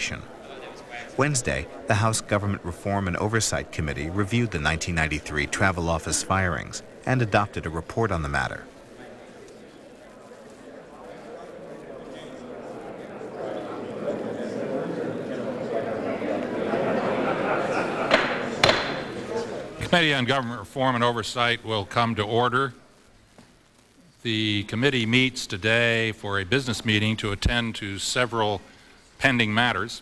investigation. Wednesday, the House Government Reform and Oversight Committee reviewed the 1993 Travel Office firings and adopted a report on the matter. Committee on Government Reform and Oversight will come to order. The committee meets today for a business meeting to attend to several pending matters.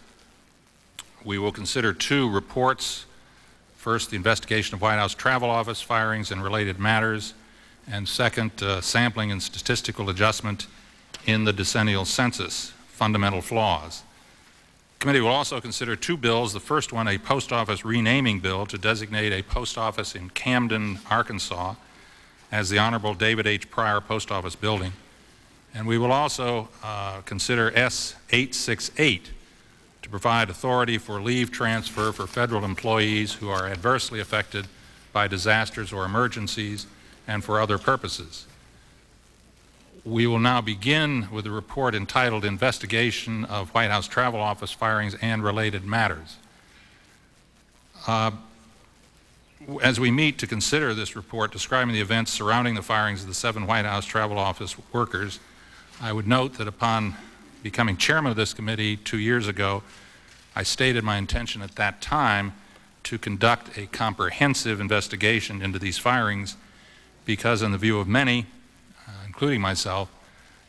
We will consider two reports. First, the investigation of White House Travel Office firings and related matters, and second, uh, sampling and statistical adjustment in the decennial census, fundamental flaws. The committee will also consider two bills. The first one, a post office renaming bill to designate a post office in Camden, Arkansas, as the Honorable David H. Pryor Post Office Building. And we will also uh, consider S-868 to provide authority for leave transfer for federal employees who are adversely affected by disasters or emergencies and for other purposes. We will now begin with a report entitled Investigation of White House Travel Office Firings and Related Matters. Uh, as we meet to consider this report describing the events surrounding the firings of the seven White House Travel Office workers, I would note that upon becoming chairman of this committee two years ago, I stated my intention at that time to conduct a comprehensive investigation into these firings because in the view of many, including myself,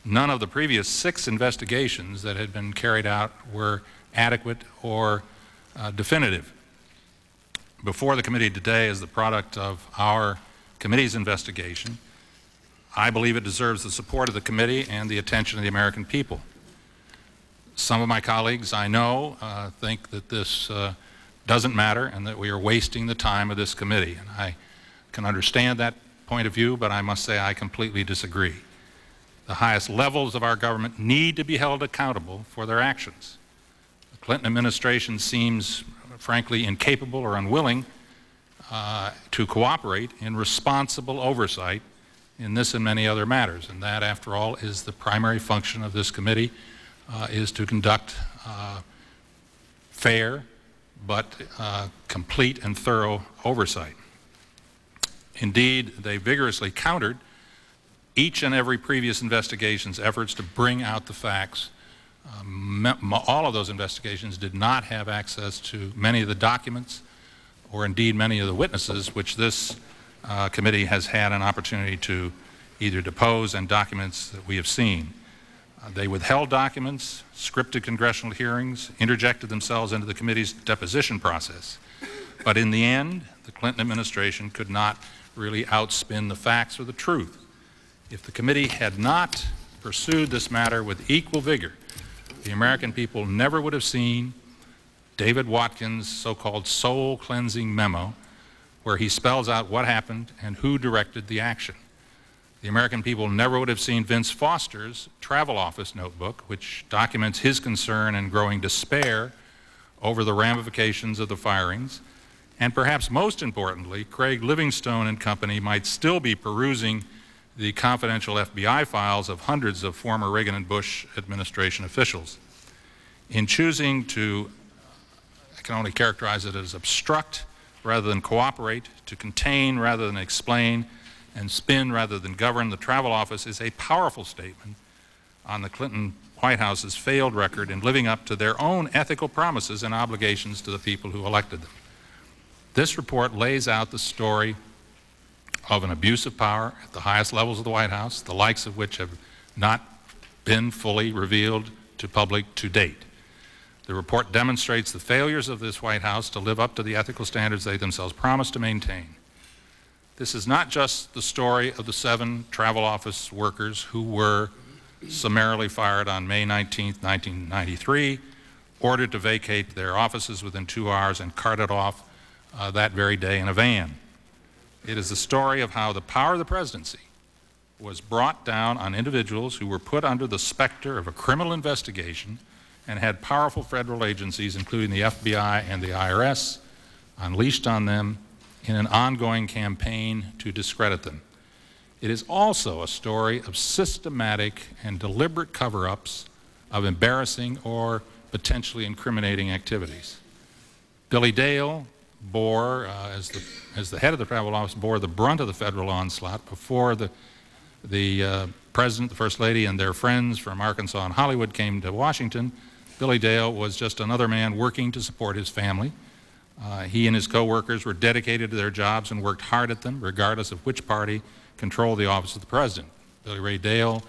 none of the previous six investigations that had been carried out were adequate or uh, definitive. Before the committee today is the product of our committee's investigation. I believe it deserves the support of the committee and the attention of the American people. Some of my colleagues I know uh, think that this uh, doesn't matter and that we are wasting the time of this committee. And I can understand that point of view, but I must say I completely disagree. The highest levels of our government need to be held accountable for their actions. The Clinton administration seems, frankly, incapable or unwilling uh, to cooperate in responsible oversight in this and many other matters. And that, after all, is the primary function of this committee, uh, is to conduct uh, fair but uh, complete and thorough oversight. Indeed, they vigorously countered each and every previous investigation's efforts to bring out the facts. Um, all of those investigations did not have access to many of the documents or indeed many of the witnesses which this uh, committee has had an opportunity to either depose and documents that we have seen. Uh, they withheld documents, scripted congressional hearings, interjected themselves into the committee's deposition process. But in the end, the Clinton administration could not really outspin the facts or the truth. If the committee had not pursued this matter with equal vigor, the American people never would have seen David Watkins' so-called soul cleansing memo where he spells out what happened and who directed the action. The American people never would have seen Vince Foster's travel office notebook, which documents his concern and growing despair over the ramifications of the firings and perhaps most importantly, Craig Livingstone and company might still be perusing the confidential FBI files of hundreds of former Reagan and Bush administration officials. In choosing to, I can only characterize it as obstruct rather than cooperate, to contain rather than explain, and spin rather than govern, the travel office is a powerful statement on the Clinton White House's failed record in living up to their own ethical promises and obligations to the people who elected them. This report lays out the story of an abuse of power at the highest levels of the White House, the likes of which have not been fully revealed to public to date. The report demonstrates the failures of this White House to live up to the ethical standards they themselves promised to maintain. This is not just the story of the seven travel office workers who were summarily fired on May 19, 1993, ordered to vacate their offices within two hours and carted off uh, that very day in a van. It is the story of how the power of the presidency was brought down on individuals who were put under the specter of a criminal investigation and had powerful federal agencies, including the FBI and the IRS, unleashed on them in an ongoing campaign to discredit them. It is also a story of systematic and deliberate cover-ups of embarrassing or potentially incriminating activities. Billy Dale bore, uh, as, the, as the head of the travel office, bore the brunt of the federal onslaught before the, the uh, president, the first lady, and their friends from Arkansas and Hollywood came to Washington. Billy Dale was just another man working to support his family. Uh, he and his co-workers were dedicated to their jobs and worked hard at them, regardless of which party controlled the office of the president. Billy Ray Dale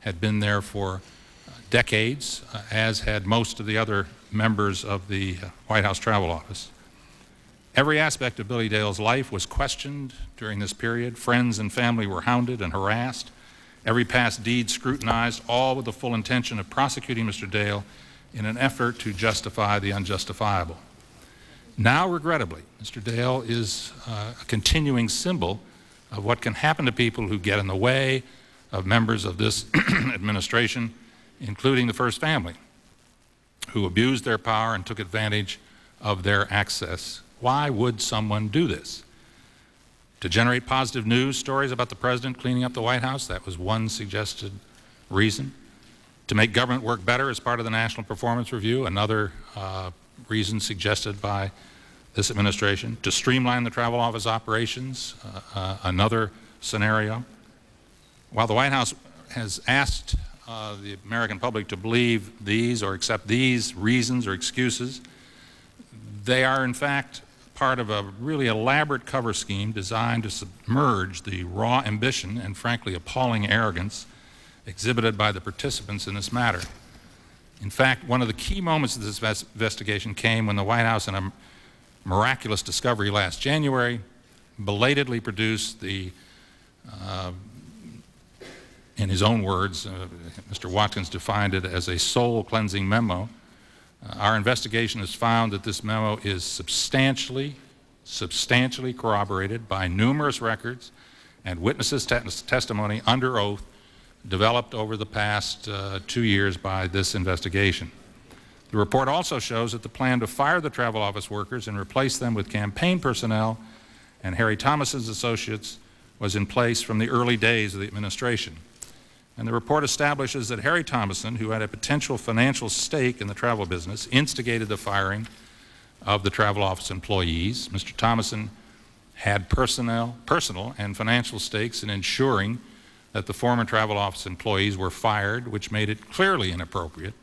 had been there for uh, decades, uh, as had most of the other members of the uh, White House Travel Office. Every aspect of Billy Dale's life was questioned during this period. Friends and family were hounded and harassed. Every past deed scrutinized, all with the full intention of prosecuting Mr. Dale in an effort to justify the unjustifiable. Now, regrettably, Mr. Dale is uh, a continuing symbol of what can happen to people who get in the way of members of this administration, including the First Family, who abused their power and took advantage of their access. Why would someone do this? To generate positive news stories about the President cleaning up the White House, that was one suggested reason. To make government work better as part of the National Performance Review, another uh, reason suggested by this administration. To streamline the travel office operations, uh, uh, another scenario. While the White House has asked uh, the American public to believe these or accept these reasons or excuses, they are in fact part of a really elaborate cover scheme designed to submerge the raw ambition and frankly appalling arrogance exhibited by the participants in this matter. In fact, one of the key moments of this investigation came when the White House, in a miraculous discovery last January, belatedly produced the uh, in his own words, uh, Mr. Watkins defined it as a soul cleansing memo. Uh, our investigation has found that this memo is substantially, substantially corroborated by numerous records and witnesses' te testimony under oath developed over the past uh, two years by this investigation. The report also shows that the plan to fire the travel office workers and replace them with campaign personnel and Harry Thomason's associates was in place from the early days of the administration. And the report establishes that Harry Thomason, who had a potential financial stake in the travel business, instigated the firing of the travel office employees. Mr. Thomason had personnel, personal and financial stakes in ensuring that the former travel office employees were fired, which made it clearly inappropriate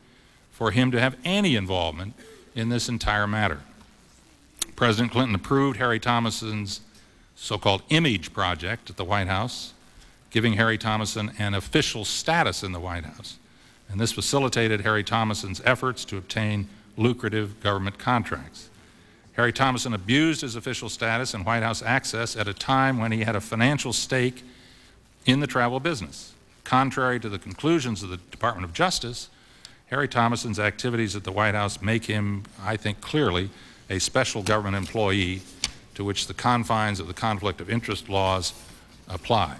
for him to have any involvement in this entire matter. President Clinton approved Harry Thomason's so-called image project at the White House giving Harry Thomason an official status in the White House. And this facilitated Harry Thomason's efforts to obtain lucrative government contracts. Harry Thomason abused his official status and White House access at a time when he had a financial stake in the travel business. Contrary to the conclusions of the Department of Justice, Harry Thomason's activities at the White House make him, I think clearly, a special government employee to which the confines of the conflict of interest laws apply.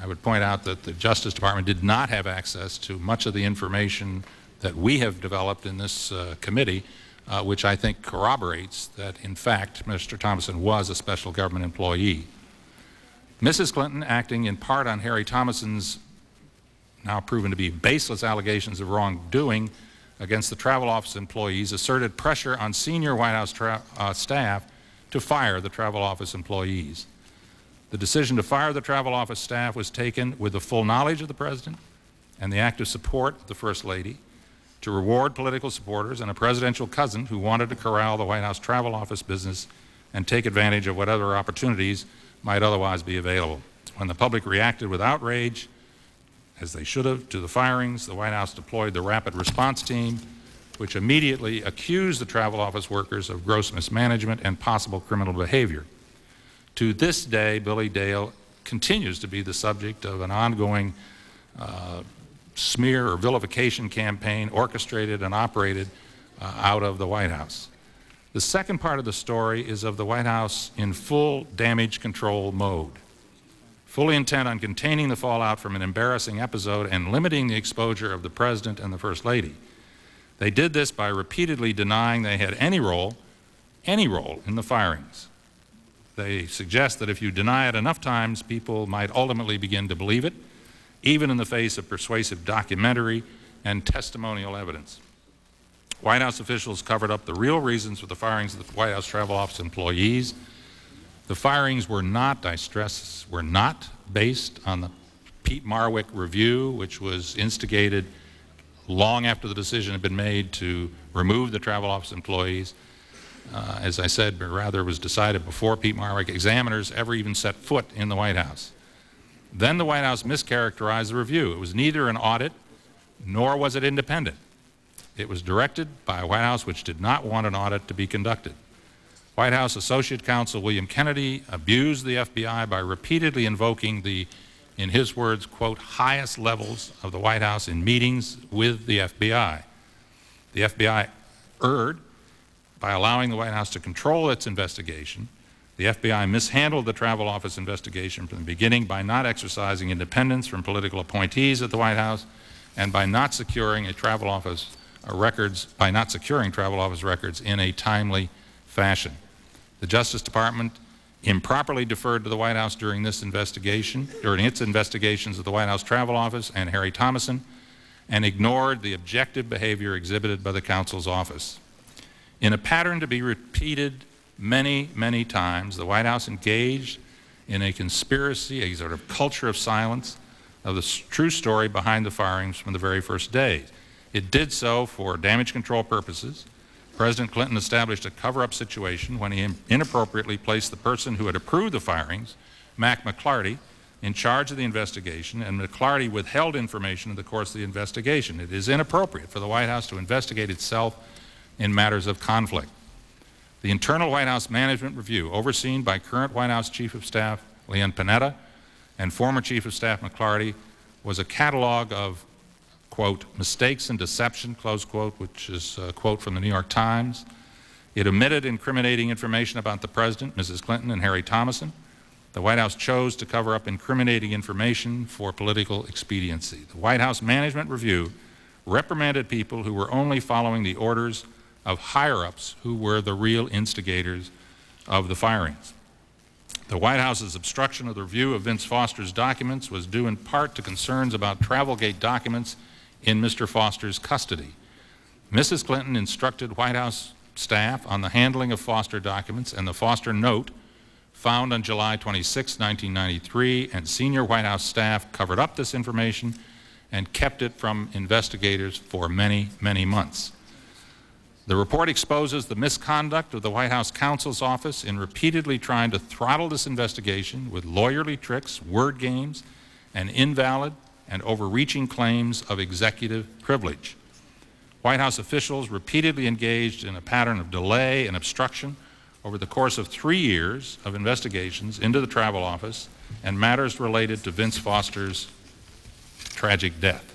I would point out that the Justice Department did not have access to much of the information that we have developed in this uh, committee, uh, which I think corroborates that, in fact, Mr. Thomason was a special government employee. Mrs. Clinton, acting in part on Harry Thomason's now proven to be baseless allegations of wrongdoing against the travel office employees, asserted pressure on senior White House uh, staff to fire the travel office employees. The decision to fire the travel office staff was taken with the full knowledge of the President and the active support of the First Lady to reward political supporters and a presidential cousin who wanted to corral the White House travel office business and take advantage of whatever opportunities might otherwise be available. When the public reacted with outrage, as they should have, to the firings, the White House deployed the rapid response team, which immediately accused the travel office workers of gross mismanagement and possible criminal behavior. To this day, Billy Dale continues to be the subject of an ongoing uh, smear or vilification campaign orchestrated and operated uh, out of the White House. The second part of the story is of the White House in full damage control mode, fully intent on containing the fallout from an embarrassing episode and limiting the exposure of the President and the First Lady. They did this by repeatedly denying they had any role, any role in the firings. They suggest that if you deny it enough times, people might ultimately begin to believe it, even in the face of persuasive documentary and testimonial evidence. White House officials covered up the real reasons for the firings of the White House Travel Office employees. The firings were not, I stress, were not based on the Peat Marwick review, which was instigated long after the decision had been made to remove the travel office employees. Uh, as I said, but rather was decided before Peat Marwick examiners ever even set foot in the White House. Then the White House mischaracterized the review. It was neither an audit nor was it independent. It was directed by a White House which did not want an audit to be conducted. White House Associate Counsel William Kennedy abused the FBI by repeatedly invoking the, in his words, quote, highest levels of the White House in meetings with the FBI. The FBI erred by allowing the White House to control its investigation. The FBI mishandled the travel office investigation from the beginning by not exercising independence from political appointees at the White House and by not securing a travel office Uh, records, by not securing travel office records in a timely fashion. The Justice Department improperly deferred to the White House during this investigation, during its investigations of the White House Travel Office and Harry Thomason, and ignored the objective behavior exhibited by the counsel's office. In a pattern to be repeated many, many times, the White House engaged in a conspiracy, a sort of culture of silence of the true story behind the firings from the very first day. It did so for damage control purposes. President Clinton established a cover-up situation when he inappropriately placed the person who had approved the firings, Mack McLarty, in charge of the investigation, and McLarty withheld information in the course of the investigation. It is inappropriate for the White House to investigate itself in matters of conflict. The internal White House Management Review, overseen by current White House Chief of Staff Leon Panetta and former Chief of Staff McLarty, was a catalog of, quote, mistakes and deception, close quote, which is a quote from the New York Times. It omitted incriminating information about the President, Mrs. Clinton, and Harry Thomason. The White House chose to cover up incriminating information for political expediency. The White House Management Review reprimanded people who were only following the orders of higher-ups who were the real instigators of the firings. The White House's obstruction of the review of Vince Foster's documents was due in part to concerns about Travelgate documents in Mr. Foster's custody. Mrs. Clinton instructed White House staff on the handling of Foster documents and the Foster note found on July 26, 1993, and senior White House staff covered up this information and kept it from investigators for many, many months. The report exposes the misconduct of the White House counsel's office in repeatedly trying to throttle this investigation with lawyerly tricks, word games, and invalid and overreaching claims of executive privilege. White House officials repeatedly engaged in a pattern of delay and obstruction over the course of three years of investigations into the travel office and matters related to Vince Foster's tragic death.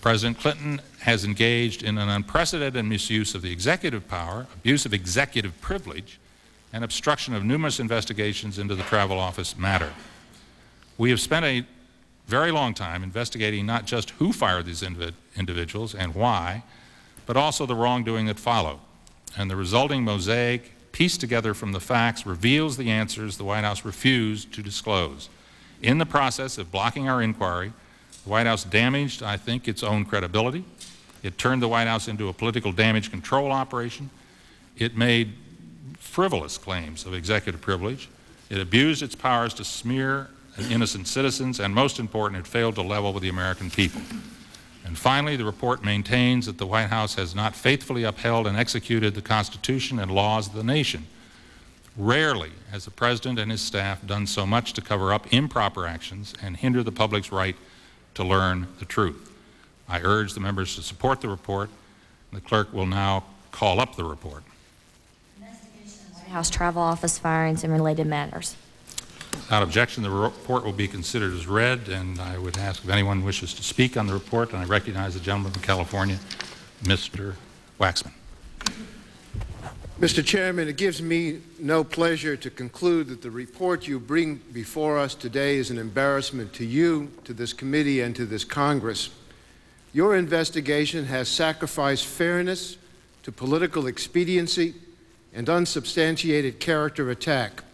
President Clinton has engaged in an unprecedented misuse of the executive power, abuse of executive privilege, and obstruction of numerous investigations into the travel office matter. We have spent a very long time investigating not just who fired these individ individuals and why, but also the wrongdoing that followed. And the resulting mosaic, pieced together from the facts, reveals the answers the White House refused to disclose. In the process of blocking our inquiry, the White House damaged, I think, its own credibility. It turned the White House into a political damage control operation. It made frivolous claims of executive privilege. It abused its powers to smear innocent citizens, and most important, it failed to level with the American people. And finally, the report maintains that the White House has not faithfully upheld and executed the Constitution and laws of the nation. Rarely has the President and his staff done so much to cover up improper actions and hinder the public's right to learn the truth. I urge the members to support the report. The clerk will now call up the report. House Travel Office firings and related matters. Without objection, the report will be considered as read, and I would ask if anyone wishes to speak on the report, and I recognize the gentleman from California, Mr. Waxman. Mr. Chairman, it gives me no pleasure to conclude that the report you bring before us today is an embarrassment to you, to this committee, and to this Congress. Your investigation has sacrificed fairness to political expediency and unsubstantiated character attack.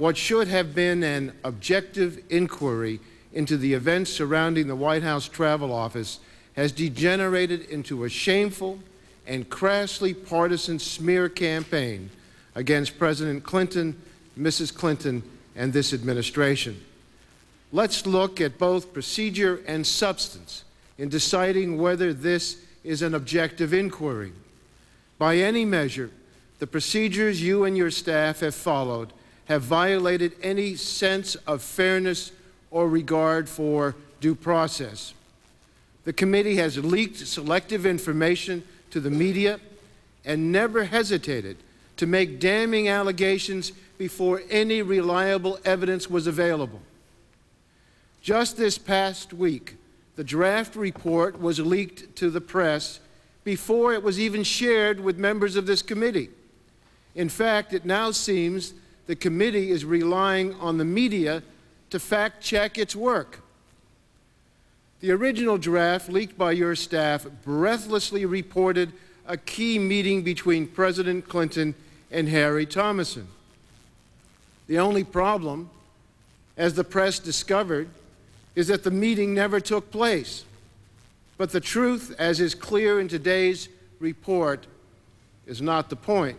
What should have been an objective inquiry into the events surrounding the White House Travel Office has degenerated into a shameful and crassly partisan smear campaign against President Clinton, Mrs. Clinton, and this administration. Let's look at both procedure and substance in deciding whether this is an objective inquiry. By any measure, the procedures you and your staff have followed have violated any sense of fairness or regard for due process. The committee has leaked selective information to the media and never hesitated to make damning allegations before any reliable evidence was available. Just this past week, the draft report was leaked to the press before it was even shared with members of this committee. In fact, it now seems the committee is relying on the media to fact check its work. The original draft, leaked by your staff, breathlessly reported a key meeting between President Clinton and Harry Thomason. The only problem, as the press discovered, is that the meeting never took place. But the truth, as is clear in today's report, is not the point.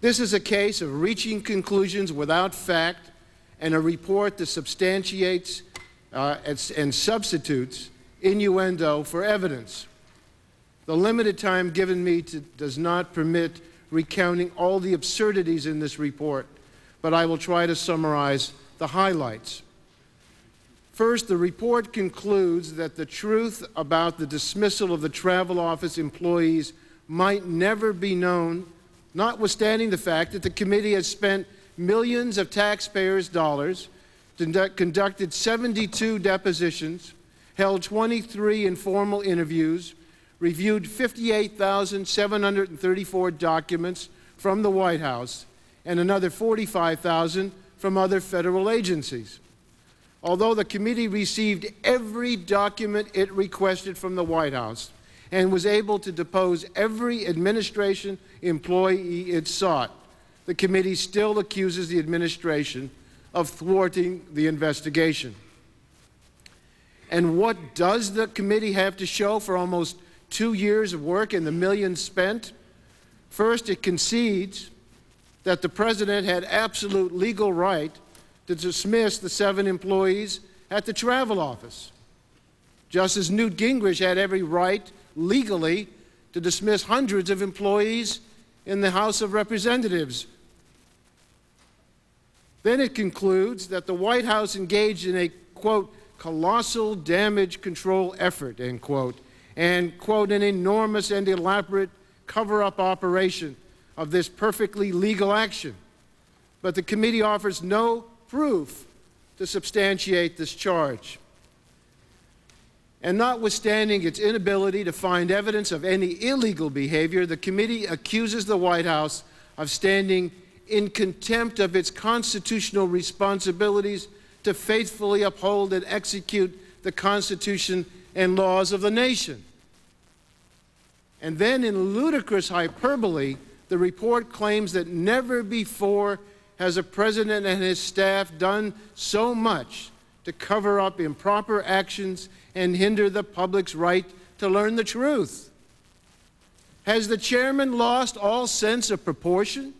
This is a case of reaching conclusions without fact and a report that substantiates uh, and substitutes innuendo for evidence. The limited time given me to, does not permit recounting all the absurdities in this report, but I will try to summarize the highlights. First, the report concludes that the truth about the dismissal of the travel office employees might never be known notwithstanding the fact that the committee has spent millions of taxpayers' dollars, conducted 72 depositions, held 23 informal interviews, reviewed 58,734 documents from the White House, and another 45,000 from other federal agencies. Although the committee received every document it requested from the White House, and was able to depose every administration employee it sought. The committee still accuses the administration of thwarting the investigation. And what does the committee have to show for almost two years of work and the millions spent? First, it concedes that the president had absolute legal right to dismiss the seven employees at the travel office. Just as Newt Gingrich had every right legally to dismiss hundreds of employees in the House of Representatives. Then it concludes that the White House engaged in a, quote, colossal damage control effort, end quote, and, quote, an enormous and elaborate cover up operation of this perfectly legal action. But the committee offers no proof to substantiate this charge. And notwithstanding its inability to find evidence of any illegal behavior, the committee accuses the White House of standing in contempt of its constitutional responsibilities to faithfully uphold and execute the Constitution and laws of the nation. And then, in ludicrous hyperbole, the report claims that never before has a president and his staff done so much to cover up improper actions and hinder the public's right to learn the truth. Has the chairman lost all sense of proportion?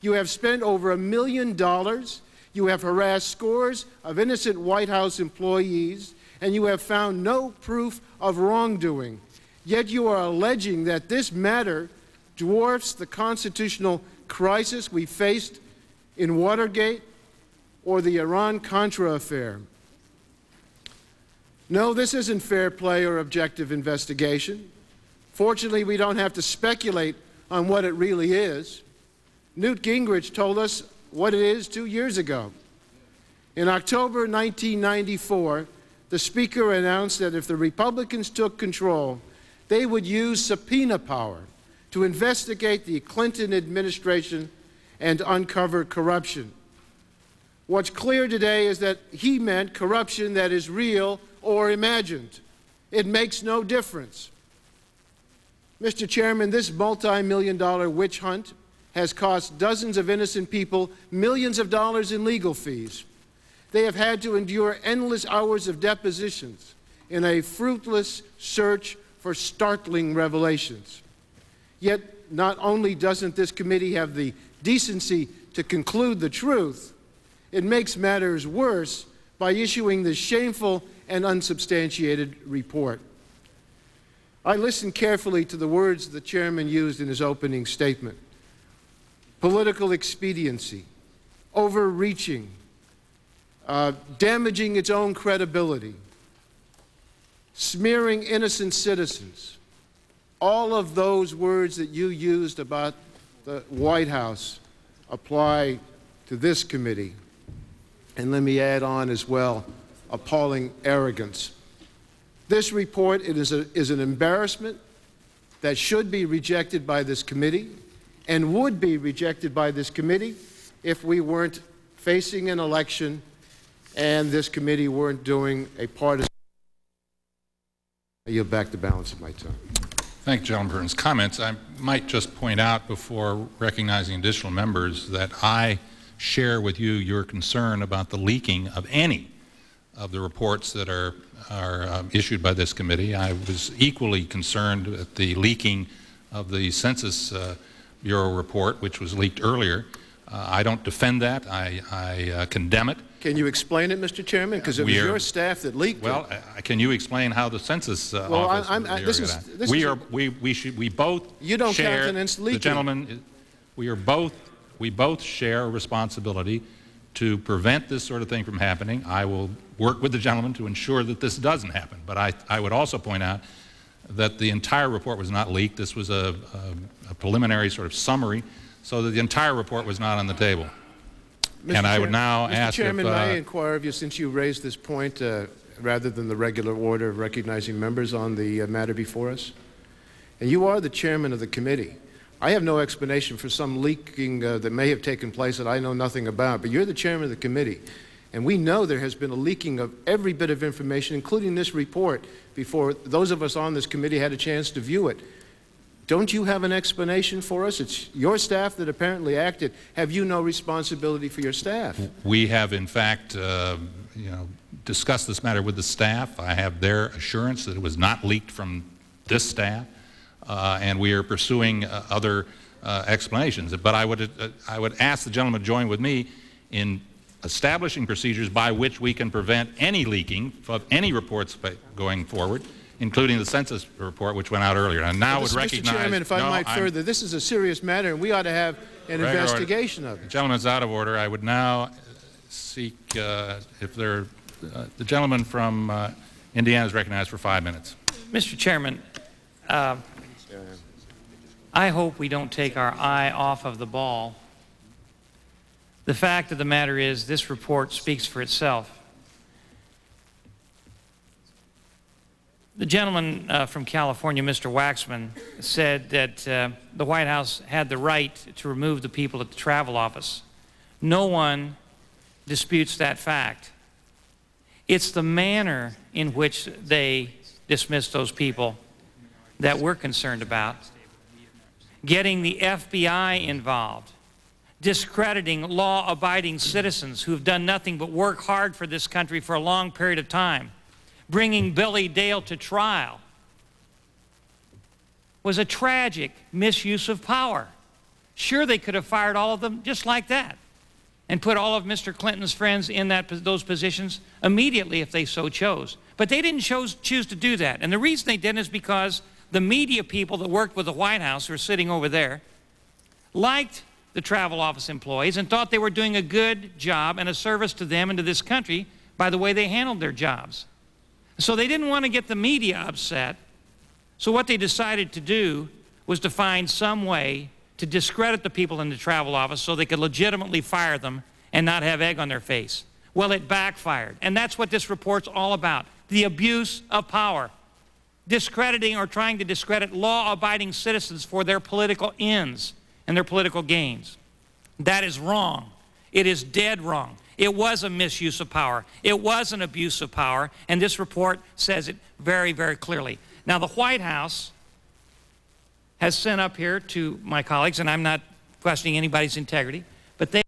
You have spent over a million dollars. You have harassed scores of innocent White House employees, and you have found no proof of wrongdoing. Yet you are alleging that this matter dwarfs the constitutional crisis we faced in Watergate or the Iran Contra affair. No, this isn't fair play or objective investigation. Fortunately, we don't have to speculate on what it really is. Newt Gingrich told us what it is two years ago. In October 1994, the Speaker announced that if the Republicans took control, they would use subpoena power to investigate the Clinton administration and uncover corruption. What's clear today is that he meant corruption that is real or imagined. It makes no difference. Mr. Chairman, this multi-million dollar witch hunt has cost dozens of innocent people millions of dollars in legal fees. They have had to endure endless hours of depositions in a fruitless search for startling revelations. Yet, not only doesn't this committee have the decency to conclude the truth, it makes matters worse by issuing this shameful and unsubstantiated report. I listened carefully to the words the chairman used in his opening statement political expediency, overreaching, uh, damaging its own credibility, smearing innocent citizens. All of those words that you used about the White House apply to this committee. And let me add on as well appalling arrogance. This report is, a, is an embarrassment that should be rejected by this committee and would be rejected by this committee if we weren't facing an election and this committee weren't doing a partisan. I yield back the balance of my time. Thank you, for his comments. I might just point out before recognizing additional members that I share with you your concern about the leaking of any of the reports that are, are um, issued by this committee. I was equally concerned at the leaking of the Census uh, Bureau report, which was leaked earlier. Uh, I don't defend that. I, I uh, condemn it. Can you explain it, Mr. Chairman? Because it was your staff that leaked well, it. Well, can you explain how the Census uh, well, Office? I'm, I'm, this is, this we is are we we should we both you don't share, countenance leaking. The gentleman, we are both we both share a responsibility to prevent this sort of thing from happening. I will work with the gentleman to ensure that this doesn't happen. But I, I would also point out that the entire report was not leaked. This was a, a, a preliminary sort of summary, so that the entire report was not on the table. Mr. And I would now Mr. ask Chairman, if, may I uh, inquire of you, since you raised this point, uh, rather than the regular order of recognizing members on the uh, matter before us? And you are the chairman of the committee. I have no explanation for some leaking uh, that may have taken place that I know nothing about, but you're the chairman of the committee. And we know there has been a leaking of every bit of information, including this report, before those of us on this committee had a chance to view it. Don't you have an explanation for us? It's your staff that apparently acted. Have you no responsibility for your staff? We have, in fact, uh, you know, discussed this matter with the staff. I have their assurance that it was not leaked from this staff, uh, and we are pursuing uh, other uh, explanations. But I would, uh, I would ask the gentleman to join with me in establishing procedures by which we can prevent any leaking of any reports going forward, including the census report, which went out earlier. And now would Mr. Chairman, if I No, might I'm- further, this is a serious matter, and we ought to have an Regular order. investigation of The it. gentleman's out of order. I would now seek, uh, if there, uh, the gentleman from uh, Indiana is recognized for five minutes. Mr. Chairman, uh, I hope we don't take our eye off of the ball. The fact of the matter is, this report speaks for itself. The gentleman uh, from California, Mr. Waxman, said that uh, the White House had the right to remove the people at the travel office. No one disputes that fact. It's the manner in which they dismissed those people that we're concerned about. Getting the FBI involved, discrediting law abiding citizens who've done nothing but work hard for this country for a long period of time, bringing Billy Dale to trial was a tragic misuse of power. Sure, they could have fired all of them just like that and put all of Mr. Clinton's friends in that, those positions immediately if they so chose. But they didn't chose, choose to do that. And the reason they didn't is because the media people that worked with the White House, who are sitting over there, liked the travel office employees and thought they were doing a good job and a service to them and to this country by the way they handled their jobs. So they didn't want to get the media upset. So what they decided to do was to find some way to discredit the people in the travel office so they could legitimately fire them and not have egg on their face. Well, it backfired. And that's what this report's all about the abuse of power. Discrediting or trying to discredit law abiding citizens for their political ends and their political gains. That is wrong. It is dead wrong. It was a misuse of power. It was an abuse of power, and this report says it very, very clearly. Now, the White House has sent up here to my colleagues, and I'm not questioning anybody's integrity, but they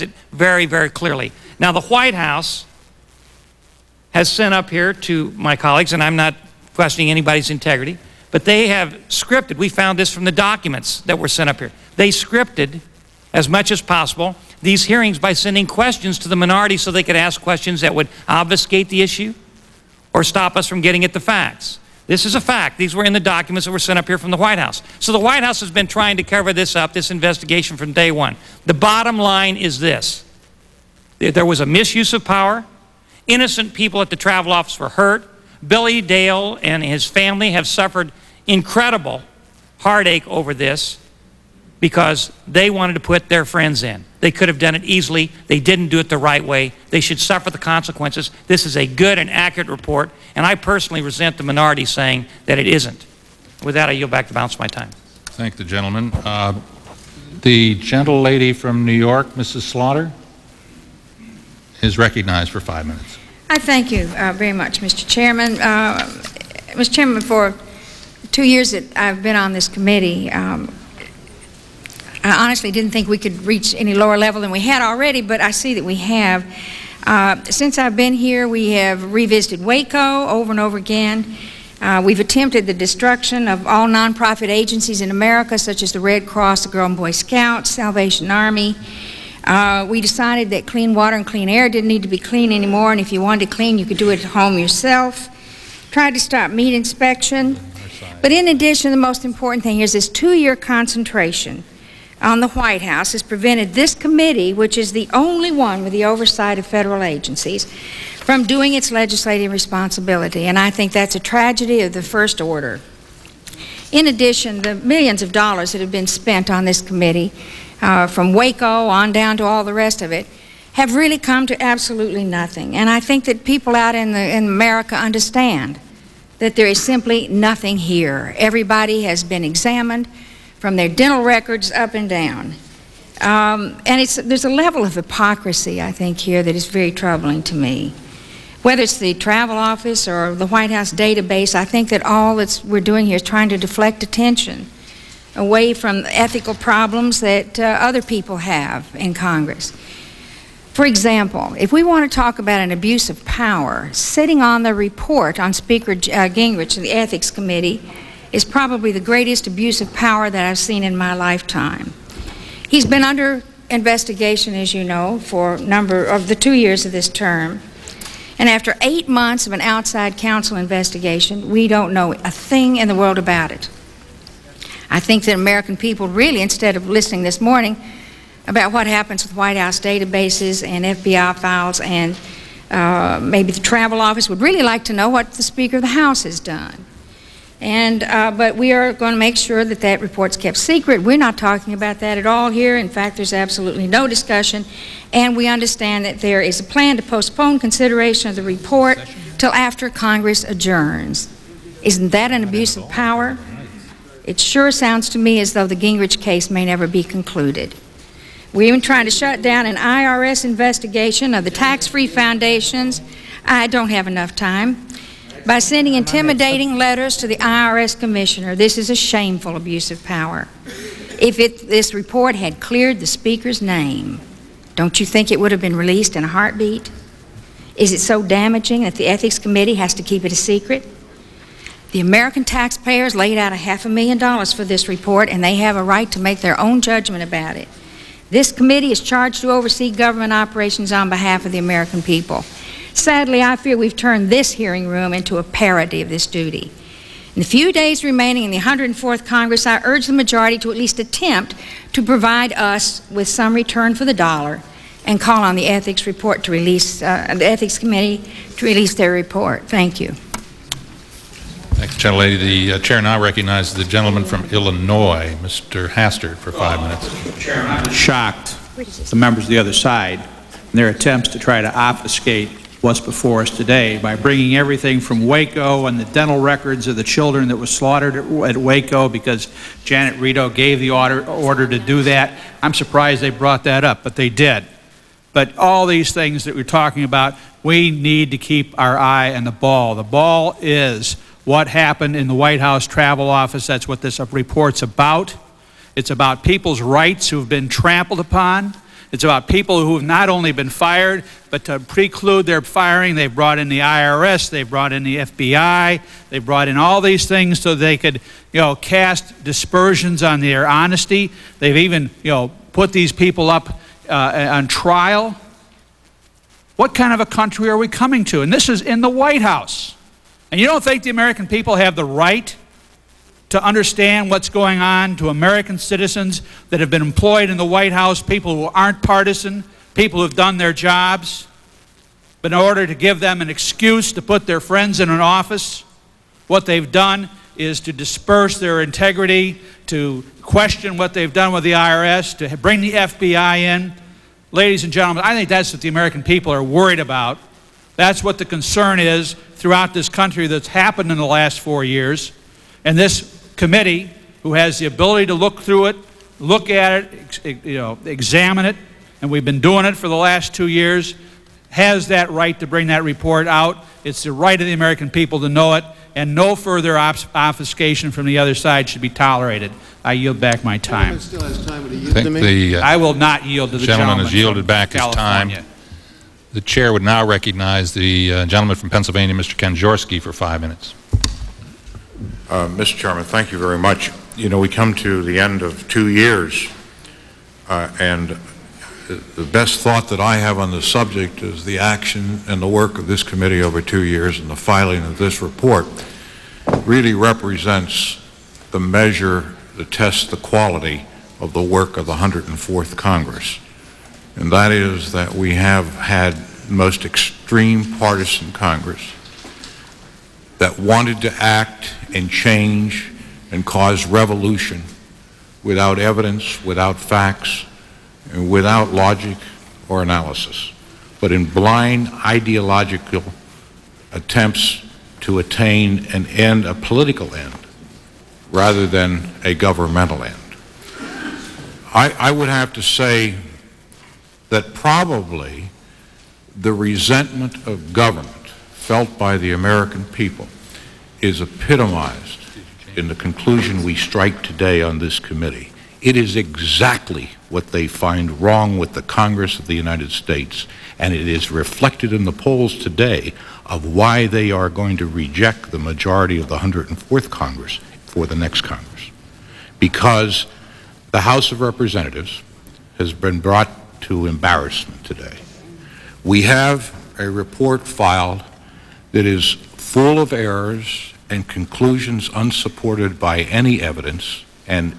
it very, very clearly. Now, the White House has sent up here to my colleagues, and I'm not questioning anybody's integrity, but they have scripted. We found this from the documents that were sent up here. They scripted as much as possible these hearings by sending questions to the minority so they could ask questions that would obfuscate the issue or stop us from getting at the facts. This is a fact. These were in the documents that were sent up here from the White House. So the White House has been trying to cover this up, this investigation from day one. The bottom line is this. There was a misuse of power. Innocent people at the travel office were hurt. Billy Dale and his family have suffered incredible heartache over this because they wanted to put their friends in. They could have done it easily. They didn't do it the right way. They should suffer the consequences. This is a good and accurate report, and I personally resent the minority saying that it isn't. With that, I yield back the balance of my time. Thank the gentleman. Uh, the gentle lady from New York, Mrs. Slaughter, is recognized for five minutes. I thank you uh, very much, Mr. Chairman. Uh, Mr. Chairman, for two years that I've been on this committee, um, I honestly didn't think we could reach any lower level than we had already, but I see that we have. Uh, since I've been here, we have revisited Waco over and over again. Uh, we've attempted the destruction of all nonprofit agencies in America, such as the Red Cross, the Girl and Boy Scouts, Salvation Army. Uh, we decided that clean water and clean air didn't need to be clean anymore, and if you wanted to clean, you could do it at home yourself. Tried to stop meat inspection. But in addition, the most important thing is this two-year concentration on the White House has prevented this committee, which is the only one with the oversight of federal agencies, from doing its legislative responsibility. And I think that's a tragedy of the first order. In addition, the millions of dollars that have been spent on this committee, uh, from Waco on down to all the rest of it, have really come to absolutely nothing. And I think that people out in, the, in America understand that there is simply nothing here. Everybody has been examined from their dental records up and down. Um, and there's a level of hypocrisy, I think, here that is very troubling to me. Whether it's the travel office or the White House database, I think that all that we're doing here is trying to deflect attention away from ethical problems that uh, other people have in Congress. For example, if we want to talk about an abuse of power, sitting on the report on Speaker uh, Gingrich and the Ethics Committee is probably the greatest abuse of power that I've seen in my lifetime. He's been under investigation, as you know, for number of the two years of this term. And after eight months of an outside counsel investigation, we don't know a thing in the world about it. I think that American people really, instead of listening this morning about what happens with White House databases and FBI files and uh, maybe the travel office, would really like to know what the Speaker of the House has done. And, uh, but we are going to make sure that that report's kept secret. We're not talking about that at all here. In fact, there's absolutely no discussion. And we understand that there is a plan to postpone consideration of the report till after Congress adjourns. Isn't that an abuse of power? It sure sounds to me as though the Gingrich case may never be concluded. We're even trying to shut down an IRS investigation of the tax-free foundations. I don't have enough time by sending intimidating letters to the IRS commissioner. This is a shameful abuse of power. If it, this report had cleared the speaker's name, don't you think it would have been released in a heartbeat? Is it so damaging that the Ethics Committee has to keep it a secret? The American taxpayers laid out a half a million dollars for this report, and they have a right to make their own judgment about it. This committee is charged to oversee government operations on behalf of the American people. Sadly, I fear we've turned this hearing room into a parody of this duty. In the few days remaining in the 104th Congress, I urge the majority to at least attempt to provide us with some return for the dollar and call on the Ethics Report to release, uh, the Ethics Committee to release their report. Thank you. Thank you, gentlelady. The uh, chair now recognizes the gentleman from Illinois, Mr. Hastert, for five minutes. Chairman, I'm shocked the members of the other side in their attempts to try to obfuscate what's before us today by bringing everything from Waco and the dental records of the children that was slaughtered at, Waco because Janet Reno gave the order, order to do that. I'm surprised they brought that up, but they did. But all these things that we're talking about, we need to keep our eye on the ball. The ball is what happened in the White House Travel Office. That's what this report's about. It's about people's rights who have been trampled upon. It's about people who have not only been fired, but to preclude their firing, they've brought in the IRS, they've brought in the FBI, they've brought in all these things so they could, you know, cast dispersions on their honesty. They've even, you know, put these people up uh, on trial. What kind of a country are we coming to? And this is in the White House. And you don't think the American people have the right to understand what's going on to American citizens that have been employed in the White House, people who aren't partisan, people who have done their jobs, but in order to give them an excuse to put their friends in an office, what they've done is to disperse their integrity, to question what they've done with the IRS, to bring the FBI in. Ladies and gentlemen, I think that's what the American people are worried about. That's what the concern is throughout this country that's happened in the last four years. And this committee who has the ability to look through it, look at it, you know, examine it, and we've been doing it for the last two years, has that right to bring that report out. It's the right of the American people to know it, and no further obfuscation from the other side should be tolerated. I yield back my time. Still has time to I yield to me. the uh, I will not yield to the gentleman gentleman has yielded from back his time. The chair would now recognize the uh, gentleman from Pennsylvania, Mr. Kanjorski, for five minutes. Uh, Mr. Chairman, thank you very much. You know, we come to the end of two years, uh, and the best thought that I have on the subject is the action and the work of this committee over two years and the filing of this report really represents the measure that test, the quality of the work of the 104th Congress. And that is that we have had most extreme partisan Congress that wanted to act and change and cause revolution without evidence, without facts, and without logic or analysis, but in blind ideological attempts to attain an end, a political end, rather than a governmental end. I, I would have to say that probably the resentment of government felt by the American people is epitomized in the conclusion we strike today on this committee. It is exactly what they find wrong with the Congress of the United States, and it is reflected in the polls today of why they are going to reject the majority of the 104th Congress for the next Congress. Because the House of Representatives has been brought to embarrassment today. We have a report filed that is full of errors and conclusions unsupported by any evidence, and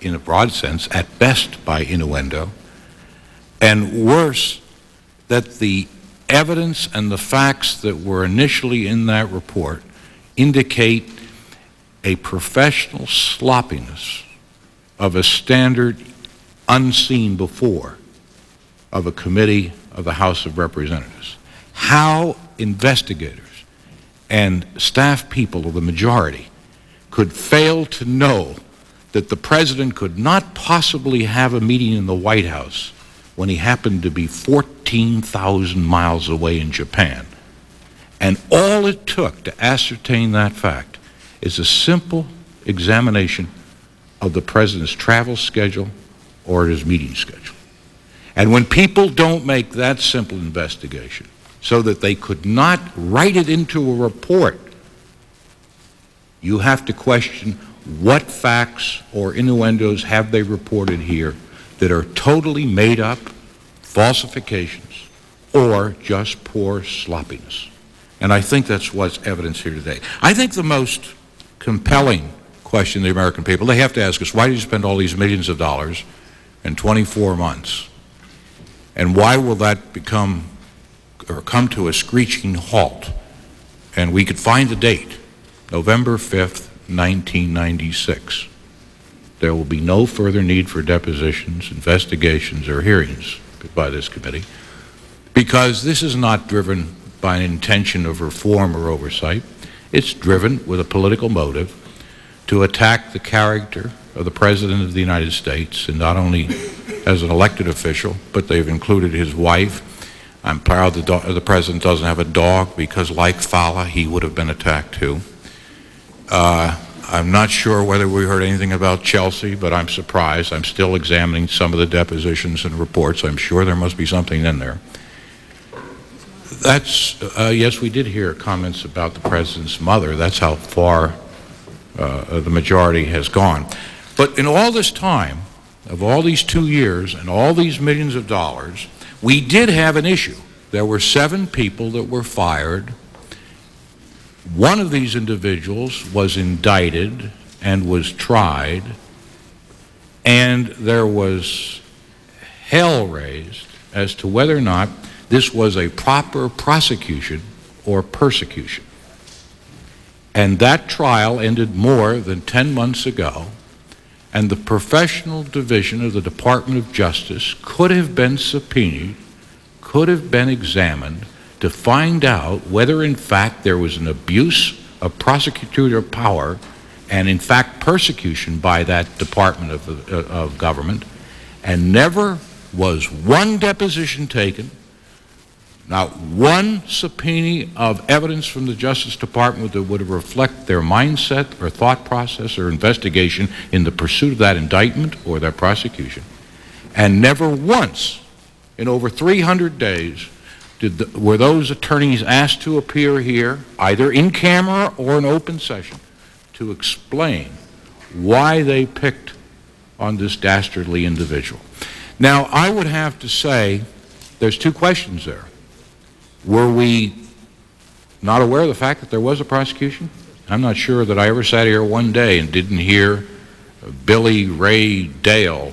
in a broad sense, at best by innuendo, and worse, that the evidence and the facts that were initially in that report indicate a professional sloppiness of a standard unseen before of a committee of the House of Representatives. How investigators and staff people of the majority could fail to know that the president could not possibly have a meeting in the White House when he happened to be 14,000 miles away in Japan. And all it took to ascertain that fact is a simple examination of the president's travel schedule or his meeting schedule. And when people don't make that simple investigation, so that they could not write it into a report, you have to question what facts or innuendos have they reported here that are totally made up, falsifications, or just poor sloppiness. And I think that's what's evidence here today. I think the most compelling question the American people, they have to ask us, why did you spend all these millions of dollars in 24 months? And why will that become or come to a screeching halt? And we could find the date, November 5th, 1996. There will be no further need for depositions, investigations, or hearings by this committee because this is not driven by an intention of reform or oversight. It's driven with a political motive to attack the character of the President of the United States, and not only as an elected official, but they've included his wife. I'm proud the, the President doesn't have a dog because, like Fala, he would have been attacked too. Uh, I'm not sure whether we heard anything about Chelsea, but I'm surprised. I'm still examining some of the depositions and reports. I'm sure there must be something in there. That's, uh, yes, we did hear comments about the President's mother. That's how far uh, the majority has gone. But in all this time, of all these two years and all these millions of dollars, we did have an issue. There were seven people that were fired. One of these individuals was indicted and was tried, and there was hell raised as to whether or not this was a proper prosecution or persecution. And that trial ended more than 10 months ago, and the professional division of the Department of Justice could have been subpoenaed, could have been examined to find out whether in fact there was an abuse of prosecutorial power and in fact persecution by that department of, uh, of government, and never was one deposition taken, not one subpoena of evidence from the Justice Department that would reflect their mindset or thought process or investigation in the pursuit of that indictment or that prosecution. And never once in over 300 days did the, were those attorneys asked to appear here, either in camera or in open session, to explain why they picked on this dastardly individual. Now, I would have to say there's two questions there. Were we not aware of the fact that there was a prosecution? I'm not sure that I ever sat here one day and didn't hear Billy Ray Dale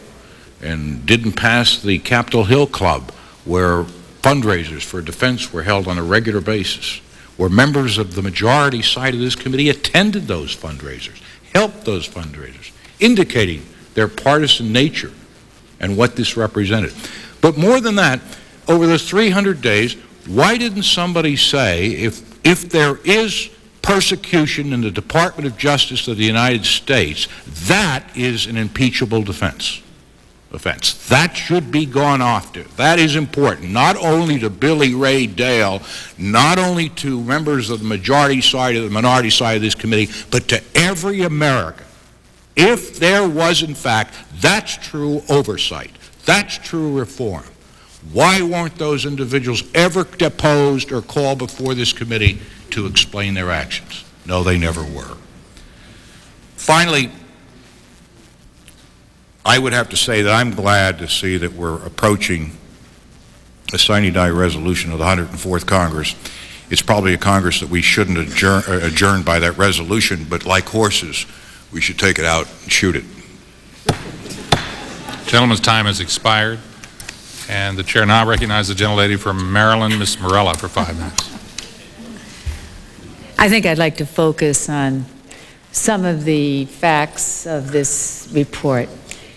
and didn't pass the Capitol Hill Club where fundraisers for defense were held on a regular basis, where members of the majority side of this committee attended those fundraisers, helped those fundraisers, indicating their partisan nature and what this represented. But more than that, over those 300 days, why didn't somebody say if, if there is persecution in the Department of Justice of the United States, that is an impeachable defense? offense. That should be gone after. That is important, not only to Billy Ray Dale, not only to members of the majority side of the minority side of this committee, but to every American. If there was, in fact, that's true oversight, that's true reform. Why weren't those individuals ever deposed or called before this committee to explain their actions? No, they never were. Finally, I would have to say that I'm glad to see that we're approaching a sine die resolution of the 104th Congress. It's probably a Congress that we shouldn't adjourn, adjourn by that resolution, but like horses, we should take it out and shoot it. Gentleman's time has expired. And the chair now recognizes the gentlelady from Maryland, Ms. Morella, for five minutes. I think I'd like to focus on some of the facts of this report.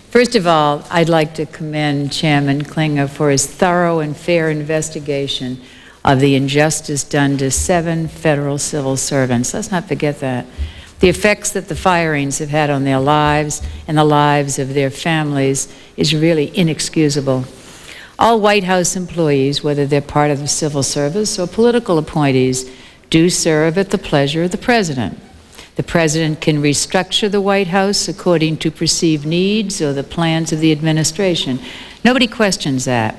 First of all, I'd like to commend Chairman Clinger for his thorough and fair investigation of the injustice done to seven federal civil servants. Let's not forget that. The effects that the firings have had on their lives and the lives of their families is really inexcusable. All White House employees, whether they're part of the civil service or political appointees, do serve at the pleasure of the President. The President can restructure the White House according to perceived needs or the plans of the administration. Nobody questions that.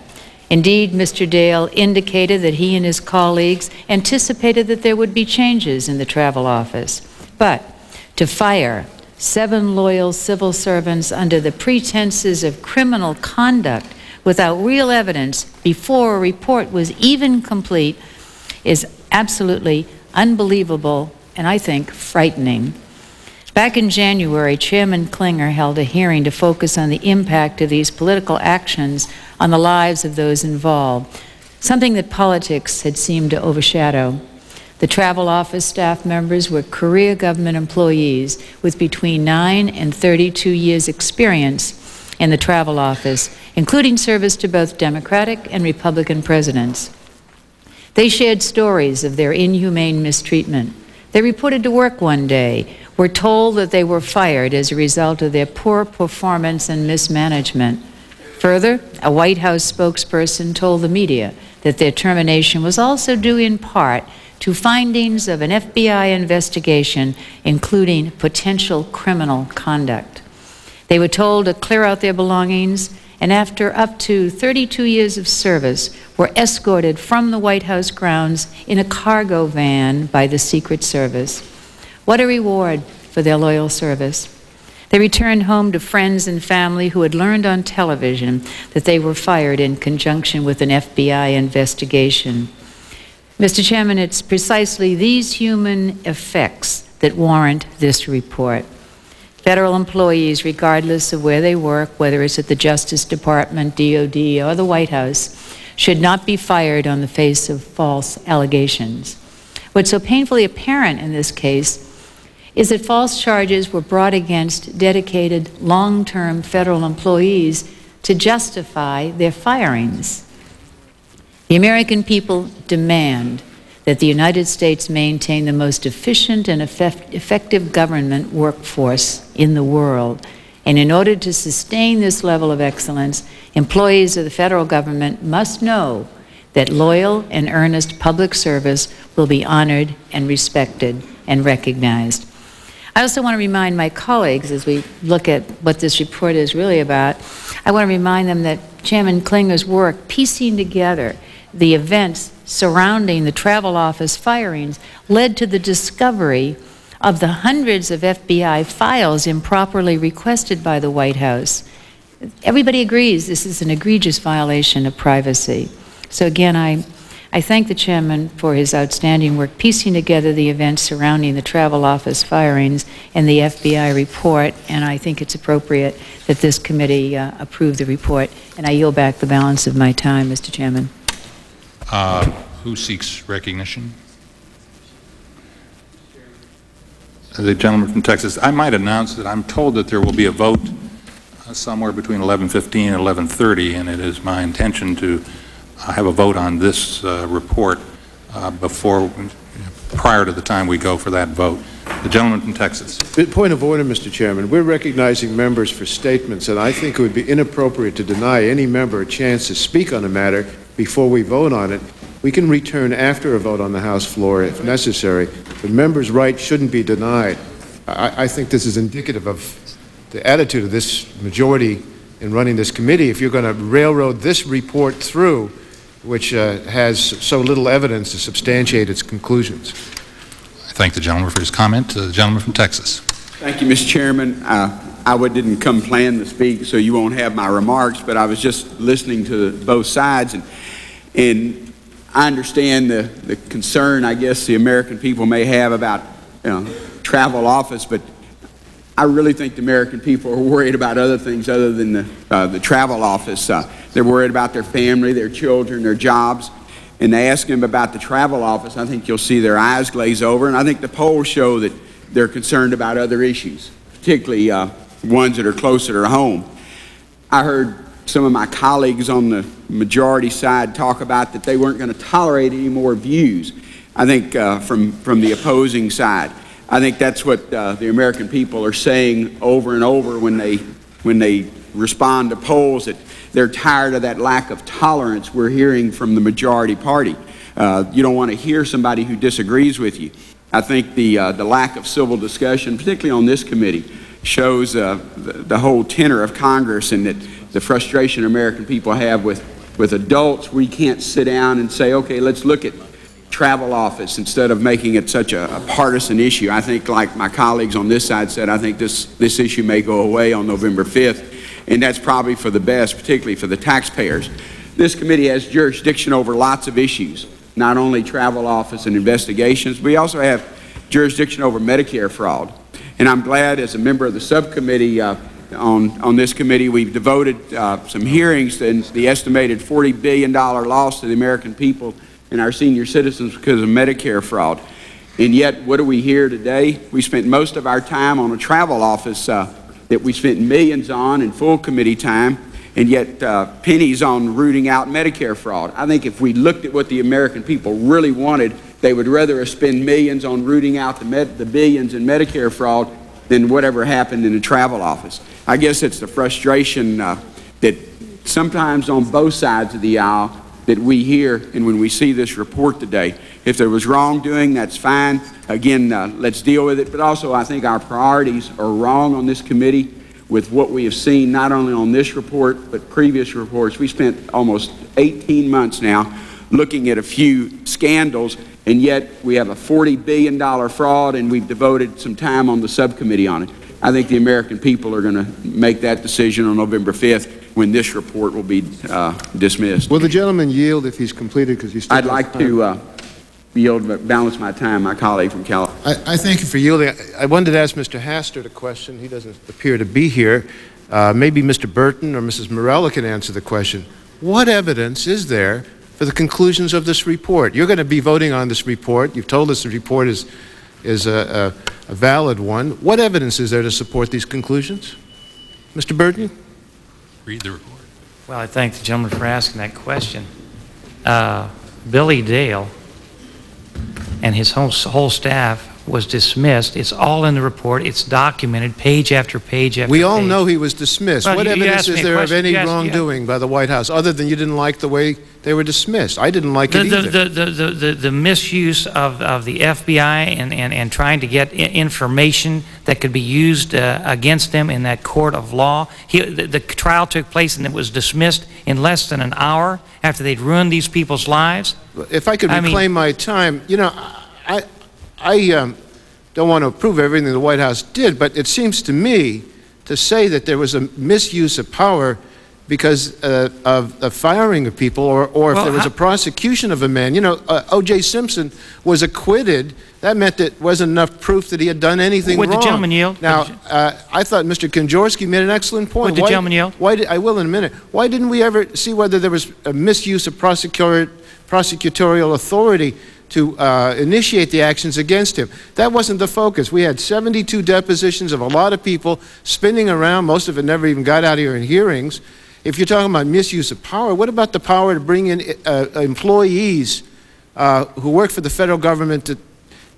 Indeed, Mr. Dale indicated that he and his colleagues anticipated that there would be changes in the travel office. But to fire seven loyal civil servants under the pretenses of criminal conduct without real evidence before a report was even complete is absolutely unbelievable and I think frightening. Back in January, Chairman Clinger held a hearing to focus on the impact of these political actions on the lives of those involved, something that politics had seemed to overshadow. The travel office staff members were career government employees with between 9 and 32 years' experience in the travel office, including service to both Democratic and Republican presidents. They shared stories of their inhumane mistreatment. They reported to work one day, were told that they were fired as a result of their poor performance and mismanagement. Further, a White House spokesperson told the media that their termination was also due in part to findings of an FBI investigation, including potential criminal conduct. They were told to clear out their belongings, and after up to 32 years of service, were escorted from the White House grounds in a cargo van by the Secret Service. What a reward for their loyal service. They returned home to friends and family who had learned on television that they were fired in conjunction with an FBI investigation. Mr. Chairman, it's precisely these human effects that warrant this report. Federal employees, regardless of where they work, whether it's at the Justice Department, DOD, or the White House, should not be fired on the face of false allegations. What's so painfully apparent in this case is that false charges were brought against dedicated, long term federal employees to justify their firings. The American people demand that the United States maintain the most efficient and effect effective government workforce in the world. And in order to sustain this level of excellence, employees of the federal government must know that loyal and earnest public service will be honored and respected and recognized. I also want to remind my colleagues as we look at what this report is really about, I want to remind them that Chairman Clinger's work piecing together the events surrounding the travel office firings led to the discovery of the hundreds of FBI files improperly requested by the White House. Everybody agrees this is an egregious violation of privacy. So again, I, I thank the chairman for his outstanding work piecing together the events surrounding the travel office firings and the FBI report, and I think it's appropriate that this committee uh, approve the report. And I yield back the balance of my time, Mr. Chairman. Uh, who seeks recognition? The gentleman from Texas. I might announce that I'm told that there will be a vote uh, somewhere between 11:15 and 11:30, and it is my intention to uh, have a vote on this uh, report uh, before, prior to the time we go for that vote. The gentleman from Texas. Point of order, Mr. Chairman. We're recognizing members for statements, and I think it would be inappropriate to deny any member a chance to speak on a matter before we vote on it. We can return after a vote on the House floor if necessary, but members' rights shouldn't be denied. I, I think this is indicative of the attitude of this majority in running this committee. If you're going to railroad this report through, which uh, has so little evidence to substantiate its conclusions. I thank the gentleman for his comment. Uh, the gentleman from Texas. Thank you, Mr. Chairman. Uh, I didn't come plan to speak, so you won't have my remarks, but I was just listening to both sides, and, and I understand the, the concern, I guess, the American people may have about you know, travel office, but I really think the American people are worried about other things other than the, uh, the travel office. Uh, they're worried about their family, their children, their jobs. And they ask them about the travel office, I think you'll see their eyes glaze over. And I think the polls show that they're concerned about other issues, particularly uh, ones that are closer to home. I heard some of my colleagues on the majority side talk about that they weren't going to tolerate any more views. I think uh, from, from the opposing side. I think that's what uh, the American people are saying over and over when they, when they respond to polls that they're tired of that lack of tolerance we're hearing from the majority party. Uh, you don't want to hear somebody who disagrees with you. I think the, uh, the lack of civil discussion, particularly on this committee, shows uh, the, the, whole tenor of Congress and that the frustration American people have with, with adults. We can't sit down and say, okay, let's look at travel office instead of making it such a, a, partisan issue. I think, like my colleagues on this side said, I think this, this issue may go away on November 5th, and that's probably for the best, particularly for the taxpayers. This committee has jurisdiction over lots of issues, not only travel office and investigations, we also have jurisdiction over Medicare fraud. And I'm glad as a member of the subcommittee uh, on, on this committee, we've devoted uh, some hearings to the estimated $40 billion loss to the American people and our senior citizens because of Medicare fraud. And yet, what do we hear today? We spent most of our time on a travel office uh, that we spent millions on in full committee time, and yet uh, pennies on rooting out Medicare fraud. I think if we looked at what the American people really wanted, they would rather spend millions on rooting out the, med- the billions in Medicare fraud than whatever happened in the travel office. I guess it's the frustration uh, that sometimes on both sides of the aisle, that we hear and when we see this report today. If there was wrongdoing, that's fine. Again, uh, let's deal with it. But also, I think our priorities are wrong on this committee with what we have seen not only on this report but previous reports. We spent almost 18 months now looking at a few scandals, and yet we have a $40 billion fraud, and we've devoted some time on the subcommittee on it. I think the American people are going to make that decision on November 5th when this report will be uh, dismissed. Will the gentleman yield if he's completed, because you still I'd like time? to uh, yield, but balance my time, my colleague from California. I, I thank you for yielding. I- I wanted to ask Mr. Hastert a question. He doesn't appear to be here. Uh, maybe Mr. Burton or Mrs. Morella can answer the question. What evidence is there for the conclusions of this report? You're going to be voting on this report. You've told us the report is, is a, a, a valid one. What evidence is there to support these conclusions? Mr. Burton? Read the report. Well, I thank the gentleman for asking that question. Uh, Billy Dale and his whole, whole staff was dismissed. It's all in the report. It's documented, page after page after We all page. know he was dismissed. Well, What you- you evidence me is there of any You yeah. wrongdoing by the White House, other than you didn't like the way they were dismissed? I didn't like The, it the, either. the, the, the, the, the misuse of, of the FBI and, and, and trying to get information that could be used uh, against them in that court of law. He, the, the trial took place and it was dismissed in less than an hour after they'd ruined these people's lives. If I could I mean- reclaim my time, you know, I, I um, don't want to approve everything the White House did, but it seems to me to say that there was a misuse of power because uh, of the firing of people or, or if Well, there was a prosecution of a man. You know, uh, O.J. Simpson was acquitted. That meant that wasn't enough proof that he had done anything Would the wrong. gentleman yield? Now, uh, I thought Mr. Kanjorski made an excellent point. Would the Why- gentleman yield? Why did, I will in a minute. Why didn't we ever see whether there was a misuse of prosecutor, prosecutorial authority to uh, initiate the actions against him? That wasn't the focus. We had 72 depositions of a lot of people spinning around. Most of it never even got out here in hearings. If you're talking about misuse of power, what about the power to bring in uh, employees uh, who work for the federal government to,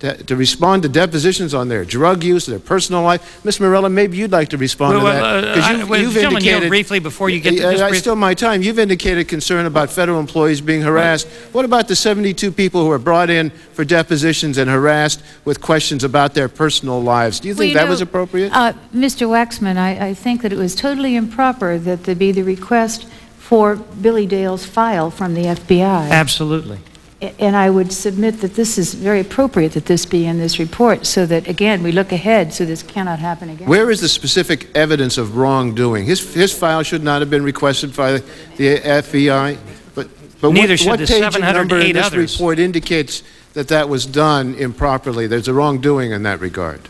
to, to respond to depositions on their drug use, their personal life? Ms. Morella, maybe you'd like to respond Well, to that. well, 'cause uh, you've- I- well, you've indicated- briefly before you get to this uh, brief- Still my time. You've indicated concern about federal employees being harassed. What about the 72 people who were brought in for depositions and harassed with questions about their personal lives? Do you Well, think you that know, was appropriate? Uh, Mr. Waxman, I, I think that it was totally improper that there be the request for Billy Dale's file from the FBI. Absolutely. A- And I would submit that this is very appropriate that this be in this report, so that, again, we look ahead, so this cannot happen again. Where is the specific evidence of wrongdoing? His, his file should not have been requested by the FBI, but, but what, Neither should what the page and number in this others. report indicates that that was done improperly? There's a wrongdoing in that regard.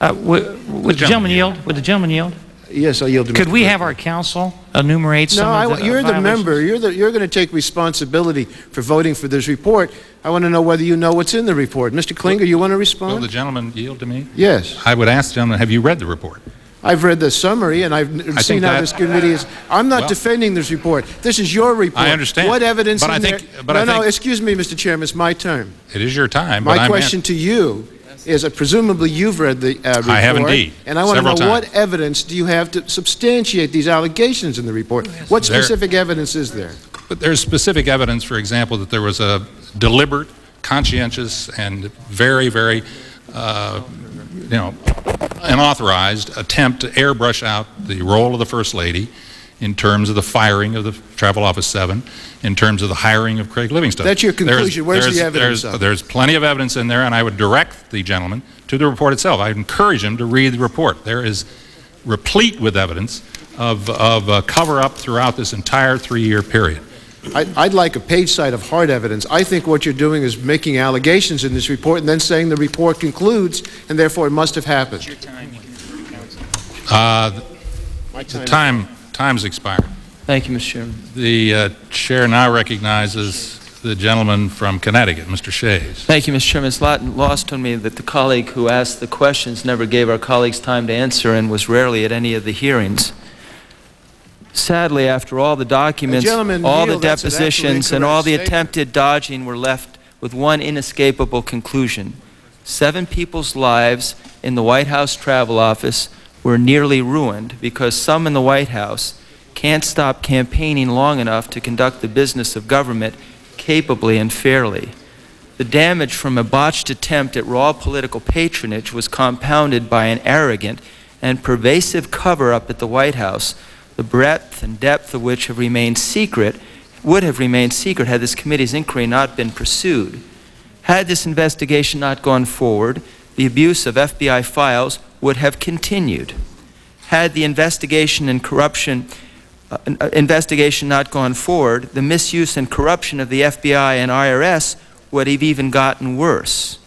Uh, would, would the gentleman yield? Would the gentleman yield? Yes, I yield to Could Mr. we have our counsel enumerate No, some I, of the you're the violations? member. You're, the, you're going to take responsibility for voting for this report. I want to know whether you know what's in the report. Mr. Clinger, you want to respond? Will respond? the gentleman yield to me? yes. I would ask the gentleman, have you read the report? I've read the summary, and I've n- I seen how that- this committee is. I'm not Well- defending this report. This is your report. I understand. What evidence But in I there? think- but no, I no, think- excuse me, Mr. Chairman. It's my turn. It is your time, but My I'm question to you is that presumably you've read the uh, report. I have indeed, And I want to know several what evidence do you have to substantiate these allegations in the report? What There- specific evidence is there? But there's specific evidence, for example, that there was a deliberate, conscientious, and very, very, uh, you know, unauthorized attempt to airbrush out the role of the First Lady in terms of the firing of the Travel Office 7, in terms of the hiring of Craig Livingstone. That's your There's- conclusion. Where's the there's- evidence There's, there's plenty of evidence in there, and I would direct the gentleman to the report itself. I would encourage him to read the report. There is replete with evidence of, of uh, cover-up throughout this entire three-year period. I- I'd like a page side of hard evidence. I think what you're doing is making allegations in this report and then saying the report concludes, and therefore it must have happened. Uh, My The time- time, time's expired. Thank you, Mr. Chairman. The uh, chair now recognizes the gentleman from Connecticut, Mr. Shays. Thank you, Mr. Chairman. It's lot- lost on me that the colleague who asked the questions never gave our colleagues time to answer and was rarely at any of the hearings. Sadly, after all the documents, gentleman, all the Neil, that's an depositions, and all the statement. attempted dodging were left with one inescapable conclusion. Seven people's lives in the White House Travel Office were nearly ruined because some in the White House can't stop campaigning long enough to conduct the business of government capably and fairly. The damage from a botched attempt at raw political patronage was compounded by an arrogant and pervasive cover up at the White House, the breadth and depth of which have remained secret, would have remained secret had this committee's inquiry not been pursued. Had this investigation not gone forward, the abuse of FBI files would have continued. Had the investigation and corruption uh, uh, investigation not gone forward, the misuse and corruption of the FBI and IRS would have even gotten worse.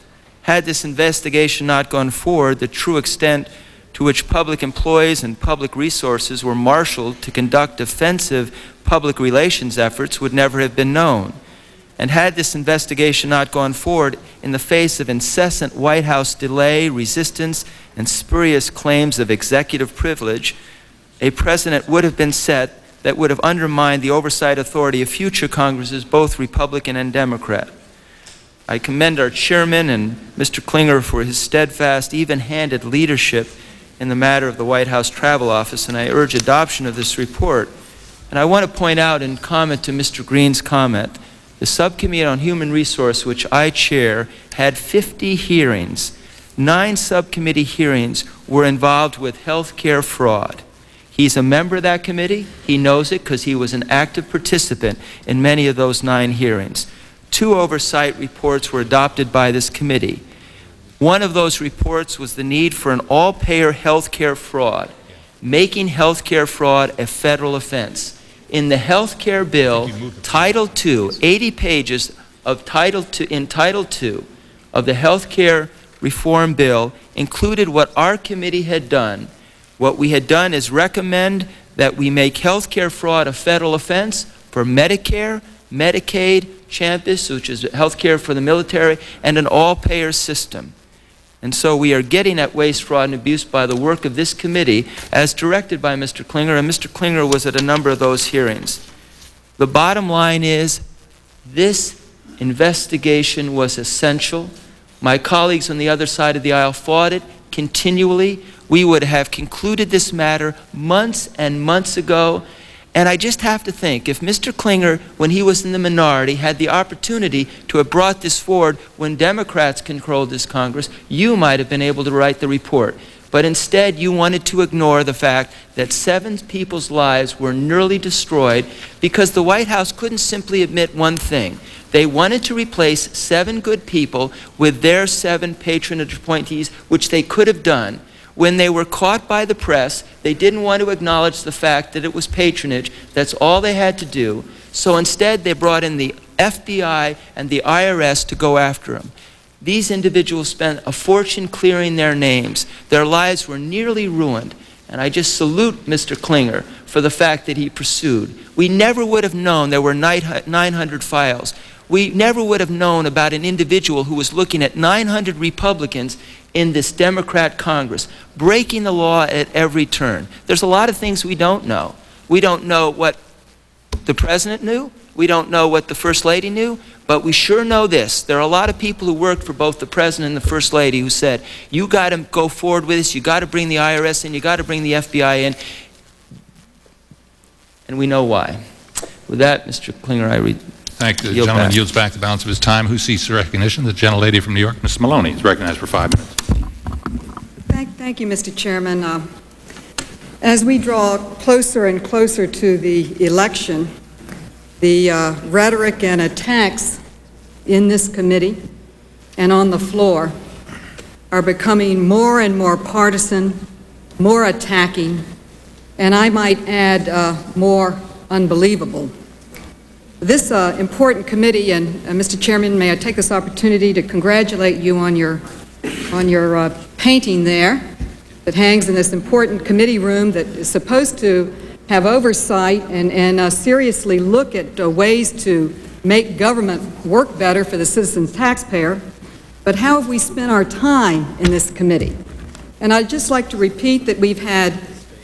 Had this investigation not gone forward, the true extent to which public employees and public resources were marshaled to conduct offensive public relations efforts would never have been known. And had this investigation not gone forward in the face of incessant White House delay, resistance, and spurious claims of executive privilege, a precedent would have been set that would have undermined the oversight authority of future Congresses, both Republican and Democrat. I commend our chairman and Mr. Clinger for his steadfast, even-handed leadership in the matter of the White House Travel Office, and I urge adoption of this report. And I want to point out in comment to Mr. Green's comment the Subcommittee on Human Resource, which I chair, had 50 hearings. Nine subcommittee hearings were involved with health care fraud. He's a member of that committee. He knows it because he was an active participant in many of those nine hearings. Two oversight reports were adopted by this committee. One of those reports was the need for an all-payer health care fraud, making health care fraud a federal offense in the health care bill, Title II, 80 pages of Title II, in Title II of the health care reform bill included what our committee had done. What we had done is recommend that we make health care fraud a federal offense for Medicare, Medicaid, CHAMPUS, which is health care for the military, and an all-payer system. And so we are getting at waste, fraud, and abuse by the work of this committee as directed by Mr. Clinger, and Mr. Clinger was at a number of those hearings. The bottom line is this investigation was essential. My colleagues on the other side of the aisle fought it continually. We would have concluded this matter months and months ago, and I just have to think if Mr. Clinger, when he was in the minority, had the opportunity to have brought this forward when Democrats controlled this Congress, you might have been able to write the report. But instead, you wanted to ignore the fact that seven people's lives were nearly destroyed because the White House couldn't simply admit one thing. They wanted to replace seven good people with their seven patronage appointees, which they could have done. When they were caught by the press, they didn't want to acknowledge the fact that it was patronage. That's all they had to do. So instead, they brought in the FBI and the IRS to go after them. These individuals spent a fortune clearing their names. Their lives were nearly ruined. And I just salute Mr. Clinger for the fact that he pursued. We never would have known there were 900 files. We never would have known about an individual who was looking at 900 Republicans in this Democrat Congress, breaking the law at every turn. There's a lot of things we don't know. We don't know what the president knew. We don't know what the first lady knew. But we sure know this. There are a lot of people who worked for both the president and the first lady who said, you got to go forward with this. You got to bring the IRS in. You got to bring the FBI in. And we know why. With that, Mr. Clinger, I read. Thank you. The gentleman back. yields back the balance of his time. Who seeks the recognition? The gentlelady from New York, Ms. Maloney, is recognized for five minutes. Thank, you, Mr. Chairman. Uh, as we draw closer and closer to the election, the uh, rhetoric and attacks in this committee and on the floor are becoming more and more partisan, more attacking, and I might add uh, more unbelievable. This uh, important committee, and uh, Mr. Chairman, may I take this opportunity to congratulate you on your, on your uh, painting there that hangs in this important committee room that is supposed to have oversight and, and uh, seriously look at uh, ways to make government work better for the citizens taxpayer. But how have we spent our time in this committee? And I'd just like to repeat that we've had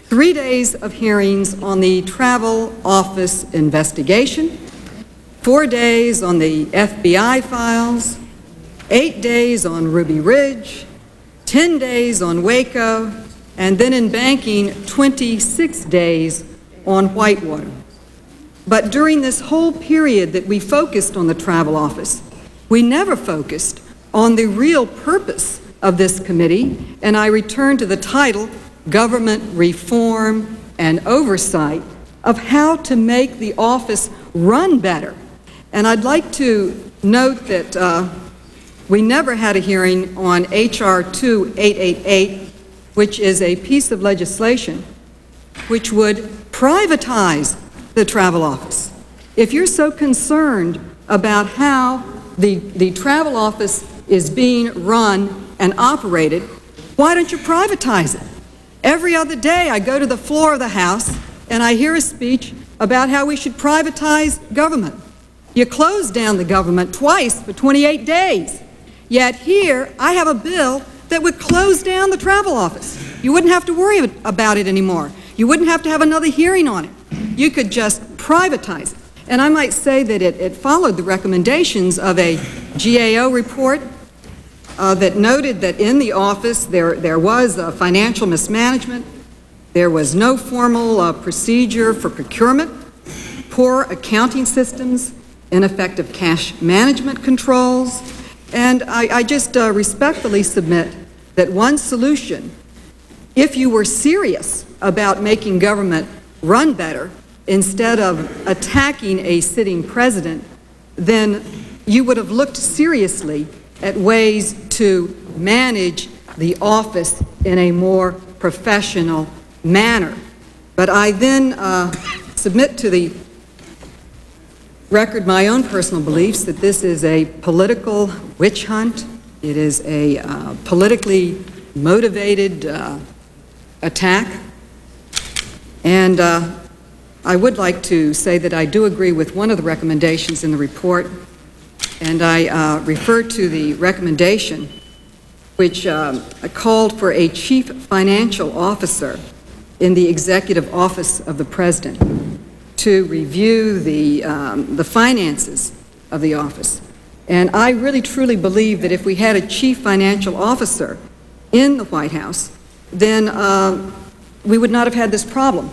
three days of hearings on the travel office investigation, four days on the FBI files, eight days on Ruby Ridge, 10 days on Waco, and then in banking, 26 days on Whitewater. But during this whole period that we focused on the travel office, we never focused on the real purpose of this committee, and I return to the title, Government Reform and Oversight, of how to make the office run better. And I'd like to note that uh, we never had a hearing on H.R. 2888, which is a piece of legislation which would privatize the travel office. If you're so concerned about how the, the travel office is being run and operated, why don't you privatize it? Every other day I go to the floor of the House and I hear a speech about how we should privatize government. You closed down the government twice for 28 days. Yet here I have a bill that would close down the travel office. You wouldn't have to worry about it anymore. You wouldn't have to have another hearing on it. You could just privatize it. And I might say that it, it followed the recommendations of a GAO report uh, that noted that in the office there, there was a financial mismanagement, there was no formal uh, procedure for procurement, poor accounting systems, ineffective cash management controls, and I, I just uh, respectfully submit that one solution, if you were serious about making government run better, instead of attacking a sitting president, then you would have looked seriously at ways to manage the office in a more professional manner. But I then uh, submit to the record my own personal beliefs that this is a political witch hunt. It is a uh, politically motivated uh, attack. And uh, I would like to say that I do agree with one of the recommendations in the report, and I uh, refer to the recommendation which um, called for a chief financial officer in the executive office of the president to review the, um, the finances of the office. And I really truly believe that if we had a chief financial officer in the White House, then uh, we would not have had this problem.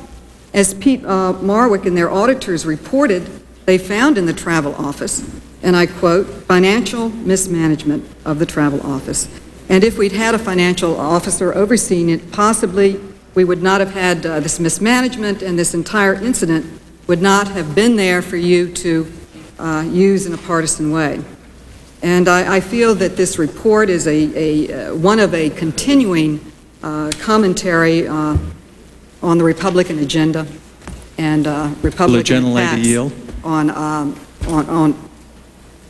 As Peat uh, Marwick and their auditors reported, they found in the travel office, and I quote, financial mismanagement of the travel office. And if we'd had a financial officer overseeing it, possibly we would not have had uh, this mismanagement and this entire incident would not have been there for you to uh, use in a partisan way. And I, I, feel that this report is a, a uh, one of a continuing uh, commentary uh, on the Republican agenda and uh, Republican attacks yield. on, um, on, on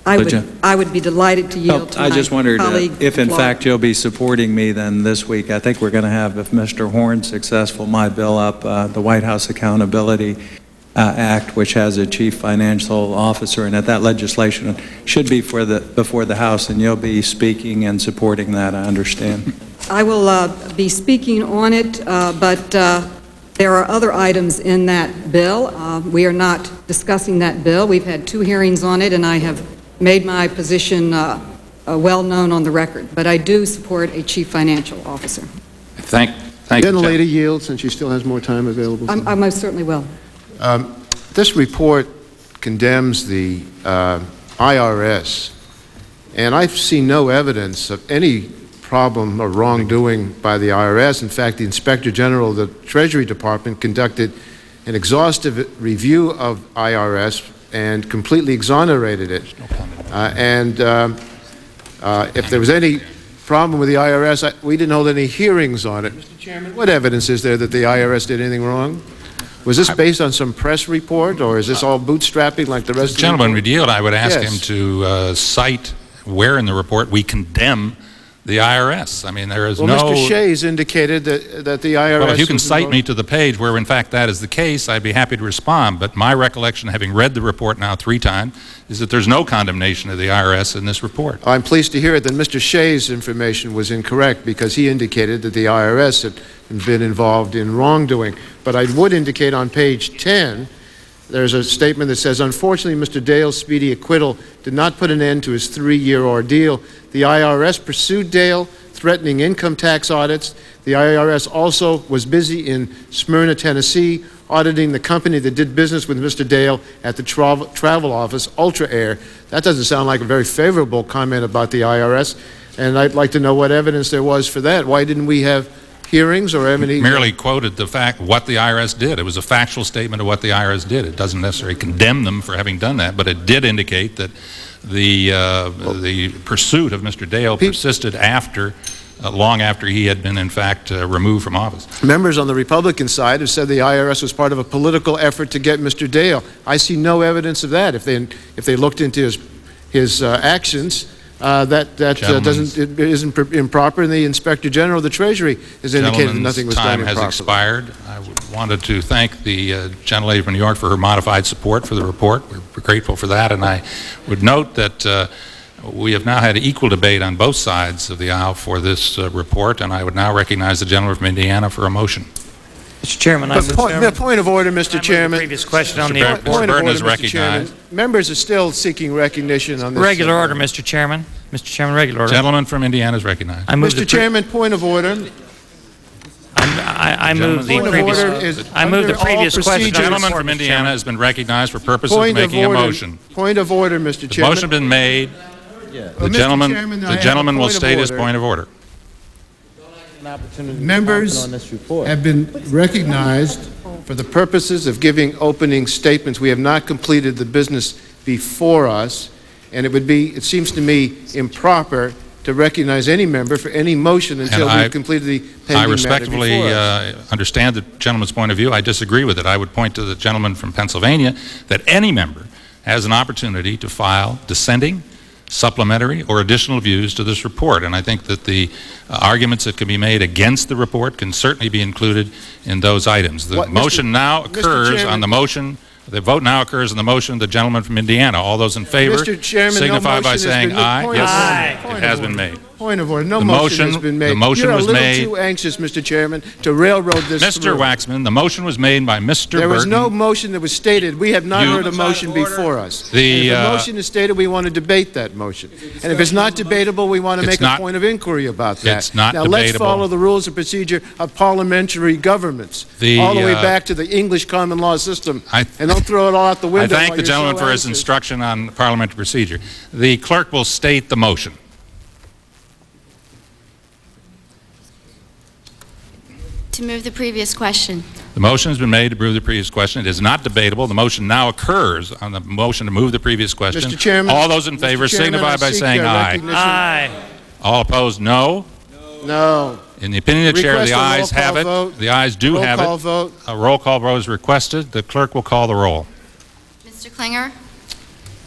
I would, I would be delighted to yield Oh, to I just wondered uh, if, in Flora. fact, you'll be supporting me then this week. I think we're going to have, if Mr. Horn's successful, my bill up, uh, the White House Accountability uh, Act, which has a chief financial officer, and that that legislation should be for the, before the House, and you'll be speaking and supporting that, I understand. I will uh, be speaking on it, uh, but uh, there are other items in that bill. Uh, We are not discussing that bill. We've had two hearings on it, and I have made my position uh, uh, well-known on the record. But I do support a chief financial officer. Thank, thank you. Then the lady yield, since she still has more time available. I'm- I most certainly will. Um, This report condemns the uh, IRS, and I've seen no evidence of any problem or wrongdoing by the IRS. In fact, the Inspector General of the Treasury Department conducted an exhaustive review of IRS and completely exonerated it. Uh, And um, uh, if there was any problem with the IRS, I- we didn't hold any hearings on it. Mr. Chairman, what evidence is there that the IRS did anything wrong? Was this based on some press report, or is this all bootstrapping like the rest of the Gentleman yield, I would ask Yes. him to uh, cite where in the report we condemn the IRS. I mean, there is Well, no... Mr. Shays indicated that, that the IRS... Well, if you can cite me to the page where, in fact, that is the case, I'd be happy to respond. But my recollection, having read the report now three times, is that there's no condemnation of the IRS in this report. I'm pleased to hear that Mr. Shay's information was incorrect because he indicated that the IRS had been involved in wrongdoing. But I would indicate on page 10 there's a statement that says, unfortunately, Mr. Dale's speedy acquittal did not put an end to his three-year ordeal. The IRS pursued Dale, threatening income tax audits. The IRS also was busy in Smyrna, Tennessee, auditing the company that did business with Mr. Dale at the travel, travel office, Ultra Air. That doesn't sound like a very favorable comment about the IRS, and I'd like to know what evidence there was for that. Why didn't we have hearings or any... merely quoted the fact what the IRS did. It was a factual statement of what the IRS did. It doesn't necessarily condemn them for having done that, but it did indicate that the uh, the pursuit of Mr. Dale persisted after, uh, long after he had been in fact uh, removed from office. Members on the Republican side have said the IRS was part of a political effort to get Mr. Dale. I see no evidence of that. If they if they looked into his his uh, actions, uh, that that uh, doesn't it isn't pr- improper. And the Inspector General of the Treasury has indicated that nothing was done time has expired. I wanted to thank the uh, gentlelady from New York for her modified support for the report. We're grateful for that, and I would note that uh, we have now had equal debate on both sides of the aisle for this uh, report, and I would now recognize the gentleman from Indiana for a motion. Mr. Chairman, I But move point, point of order, Mr. Chairman. previous question on the Burton- airport. Point of Burton order, is Mr. Chairman. recognized. Members are still seeking recognition on this. Regular order, Mr. Chairman. Mr. Chairman, regular order. Gentleman from Indiana is recognized. I move the Mr. Chairman, point of order. I, I move the Point of previous. order is I move the previous question. the Gentleman from Indiana has been recognized for purposes of Point of making a motion. Point of order, Mr. The Chairman. motion been made. Uh, The Mr. gentleman, Chairman, the gentleman will point of state his point of order. Members have been recognized for the purposes of giving opening statements. We have not completed the business before us, and it would be, it seems to me, improper to recognize any member for any motion until I- we've completed the I pending matter respectfully before us. uh, understand the gentleman's point of view. I disagree with it. I would point to the gentleman from Pennsylvania that any member has an opportunity to file dissenting, supplementary, or additional views to this report. And I think that the uh, arguments that can be made against the report can certainly be included in those items. The What, Mr. motion now occurs on the motion, the vote now occurs on the motion of the gentleman from Indiana. All those in favor Mr. Chairman, no signify by saying aye. Yes, order. it has been made. Point of order. No The motion, motion- has been the made. motion You're was a little made- too anxious, Mr. Chairman, to railroad this Mr. through. Waxman, the motion was made by Mr. There was no motion that was stated. We have not You- heard a motion before us. The, And if a uh, motion is stated, we want to debate that motion. And if it's not debatable, we want to It's make a point of inquiry about that. It's not Now, let's follow the rules of procedure of parliamentary governments, The, all the way uh, back to the English common law system. I- And don't throw it all out the window. I window thank the gentleman so for his instruction on parliamentary procedure. The clerk will state the motion. To move the previous question. The motion has been made to move the previous question. It is not debatable. The motion now occurs on the motion to move the previous question. Mr. Chairman. All those in Mr. favor Chairman, signify I by saying aye. Aye. All opposed, no. No. In the opinion of the chair, the Request a roll ayes have it. vote. The ayes do Roll have call it. vote. A roll call vote is requested. The clerk will call the roll. Mr. Clinger?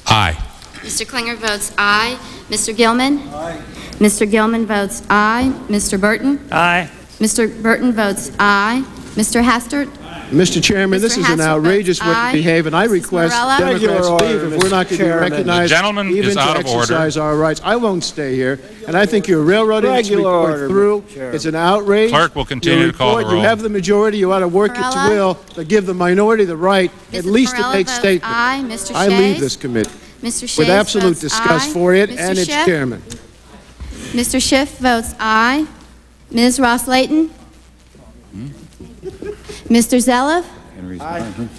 Aye. Mr. Clinger votes aye. Mr. Gilman? Aye. Mr. Gilman votes aye. Mr. Burton? Aye. Mr. Burton votes aye. Mr. Hastert? Mr. Chairman, this is an outrageous votes way to behave, and I Mrs. request Morella? Democrats Regular order, leave if we're not going to be recognized The gentleman even is to out of order. exercise our rights. I won't stay here, and I think you're railroading this report order, through. It's an outrage. Clerk will continue Your to call the roll. You have the majority. You ought to work its will to give the minority the right at Mrs. least to Morella make votes statements. aye. Mr. I leave this committee Mr. Shays with absolute disgust aye. for it Mr. and its chairman. Mr. Schiff votes aye. Ms. Ros-Lehtinen? Mr. Zeliff?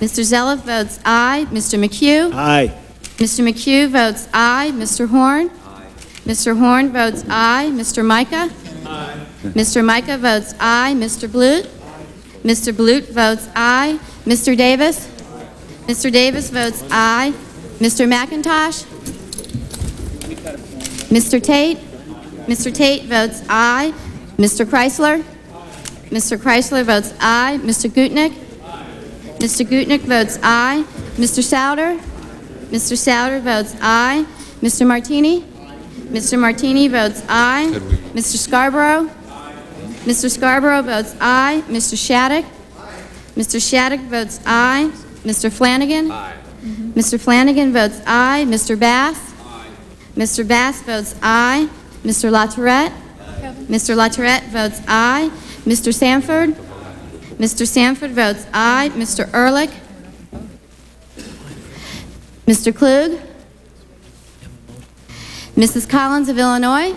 Mr. Zeliff votes aye. Mr. McHugh? Aye. Mr. McHugh votes aye. Mr. Horn? Aye. Mr. Horn votes aye. Mr. Mica? Aye. Mr. Mica votes aye. Mr. Blute? Aye. Mr. Blute votes aye. Mr. Davis? Aye. Mr. Davis votes aye. Mr. McIntosh? Mr. Tate? Mr. Tate votes aye. Mr. Chrysler? Mr. Chrysler votes aye. Mr. Gutknecht? Mr. Gutknecht votes aye. Mr. Souder? Mr. Souder votes aye. Mr. Martini? Mr. Martini votes aye. Mr. Scarborough? Mr. Scarborough votes aye. Mr. Shadegg? Mr. Shadegg votes aye. Mr. Flanagan? Mr. Mm-hmm. Flanagan votes aye. Mr. Bass? Mr. Bass votes aye. Mr. LaTourette? Mr. LaTourette votes aye. Mr. Sanford? Mr. Sanford votes aye. Mr. Ehrlich? Mr. Klug, Mrs. Collins of Illinois,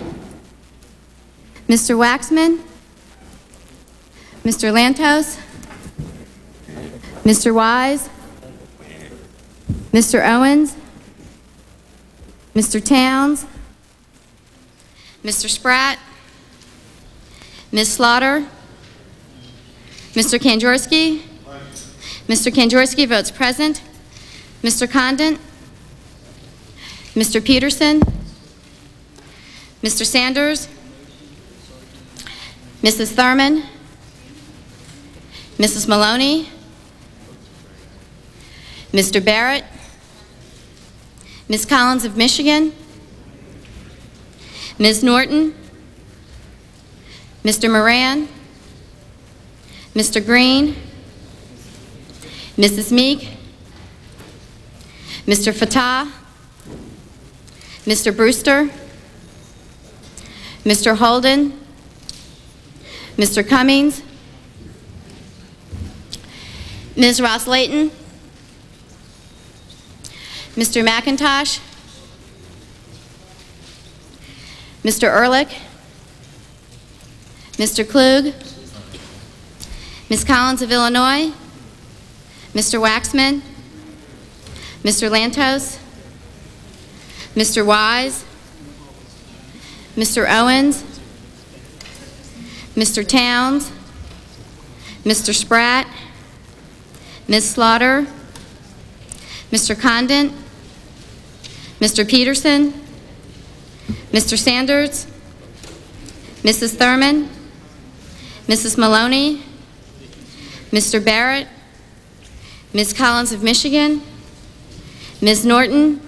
Mr. Waxman, Mr. Lantos, Mr. Wise, Mr. Owens, Mr. Towns, Mr. Spratt, Ms. Slaughter, Mr. Kanjorski, Mr. Kanjorski votes present. Mr. Condit, Mr. Peterson, Mr. Sanders, Mrs. Thurman, Mrs. Maloney, Mr. Barrett, Ms. Collins of Michigan, Ms. Norton, Mr. Moran, Mr. Green, Mrs. Meek, Mr. Fattah, Mr. Brewster, Mr. Holden, Mr. Cummings, Ms. Ros-Lehtinen, Mr. McIntosh, Mr. Ehrlich, Mr. Klug, Ms. Collins of Illinois, Mr. Waxman, Mr. Lantos, Mr. Wise, Mr. Owens, Mr. Towns, Mr. Spratt, Ms. Slaughter, Mr. Condit, Mr. Peterson, Mr. Sanders, Mrs. Thurman, Mrs. Maloney, Mr. Barrett, Ms. Collins of Michigan, Ms. Norton,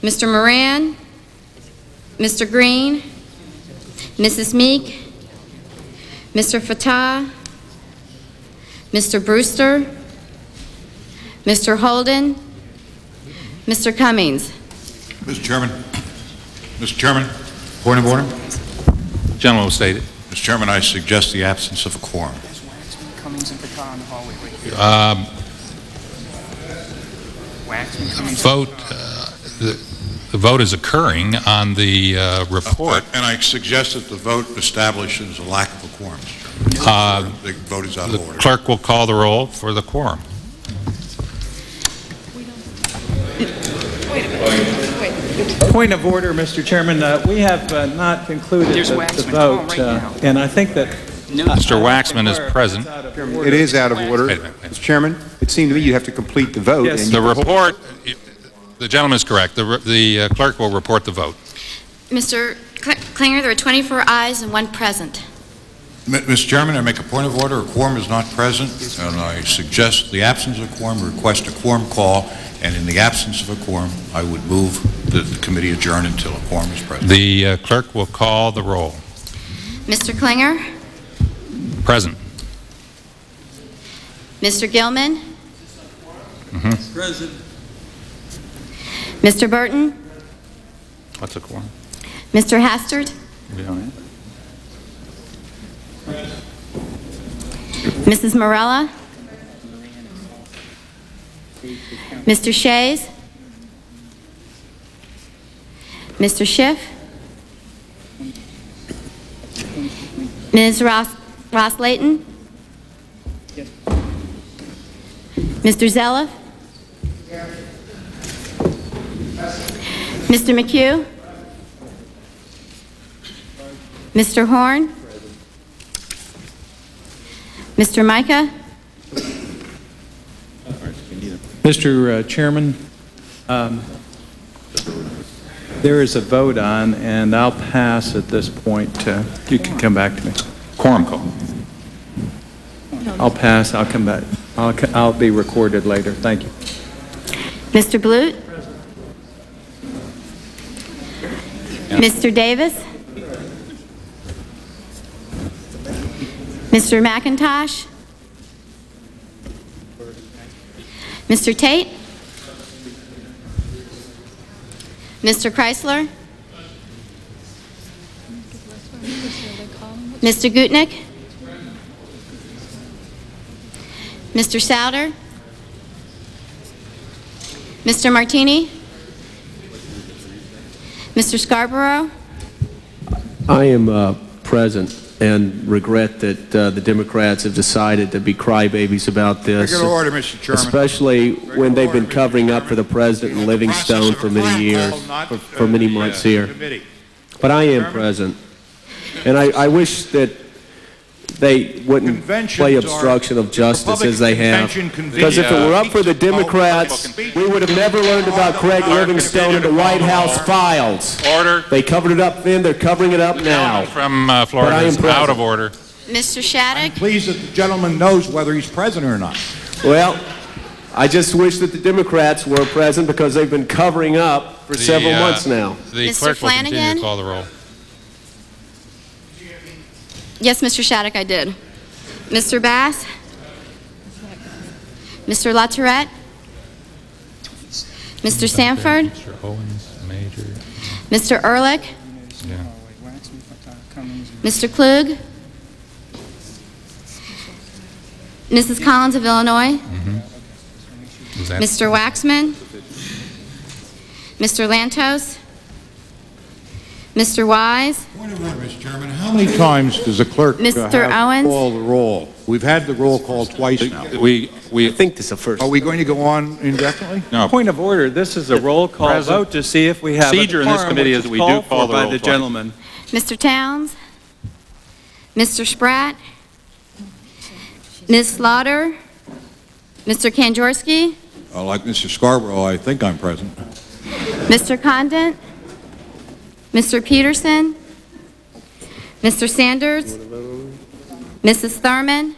Mr. Moran, Mr. Green, Mrs. Meek, Mr. Fattah, Mr. Brewster, Mr. Holden, Mr. Cummings. Mr. Chairman. Mr. Chairman, point of order. Gentleman will state it. Mr. Chairman, I suggest the absence of a quorum. Cummings and Fattah in the hallway right here. Um, Waxman, Cummings, Vote, uh, the the vote is occurring on the uh, report. And I suggest that the vote establishes a lack of a quorum, Uh, The vote is out The of order. clerk will call the roll for the quorum. Point of order, Mr. Chairman. Uh, We have uh, not concluded There's the the Waxman. Call him vote, right uh, and I think that... Mr. Waxman is present. It is out of order. Wait a minute, wait. Mr. Chairman, it seemed to me you have to complete the vote. Yes. and The you- report, the gentleman is correct. The The uh, clerk will report the vote. Mr. Cl- Clinger, there are 24 ayes and one present. M- Mr. Chairman, I make a point of order. A quorum is not present, and I suggest the absence of a quorum, request a quorum call, and in the absence of a quorum, I would move that the committee adjourn until a quorum is present. The uh, clerk will call the roll. Mr. Clinger, Present. Mr. Gilman, Present. Mr. Burton, What's a quorum? Mr. Hastert, We don't have- Mrs. Morella, Mr. Shays, Mr. Schiff, Ms. Ross, Ros-Lehtinen, Mr. Zeliff, Mr. McHugh, Mr. Horn, Mr. Mica, Mr. uh, Chairman, um, there is a vote on, and I'll pass at this point. Uh, You can come back to me. Quorum call. I'll pass, I'll come back. I'll c- I'll be recorded later. Thank you. Mr. Blute, Mr. Davis, Mr. McIntosh, Mr. Tate, Mr. Chrysler, Mr. Gutknecht, Mr. Souder, Mr. Martini? Mr. Scarborough? I am uh, present and regret that uh, the Democrats have decided to be crybabies about this. Regular order, Mr. Chairman. Especially when they've been covering up for the president in Livingstone for many years, for, for many months here. But I am present. And I, I wish that they wouldn't play obstruction of justice as they have. Because if it were up for the Democrats, we would have never learned about Craig Livingstone and the White House files. Order. They covered it up then, they're covering it up now. From uh, Florida is out of order. Mr. Shadegg? Please that the gentleman knows whether he's present or not. Well, I just wish that the Democrats were present because they've been covering up for The, several uh, months now. The Mr. clerk will continue Flanagan? to call the roll. Yes, Mr. Shadegg, I did. Mr. Bass? Mr. LaTourette? Mr. Sanford? Mr. Owens, Major. Mr. Ehrlich? Yeah. Mr. Klug? Mrs. Collins of Illinois? Mm-hmm. Was that- Mr. Waxman? Mr. Lantos? Mr. Wise? Point of order, Mr. Chairman. How many times does the clerk uh, Mr. have Owens? call the roll? We've had the roll call twice now. We, we. I think this is the first. Are we going to go on indefinitely? No. Point of order, this is a roll call President, vote to see if we have a procedure in this committee which is we do call for the by roll the twice. gentleman. Mr. Towns? Mr. Spratt? Ms. Slaughter? Mr. Kanjorski? Uh, Like Mr. Scarborough, I think I'm present. Mr. Condit? Mr. Peterson? Mr. Sanders? Mrs. Thurman?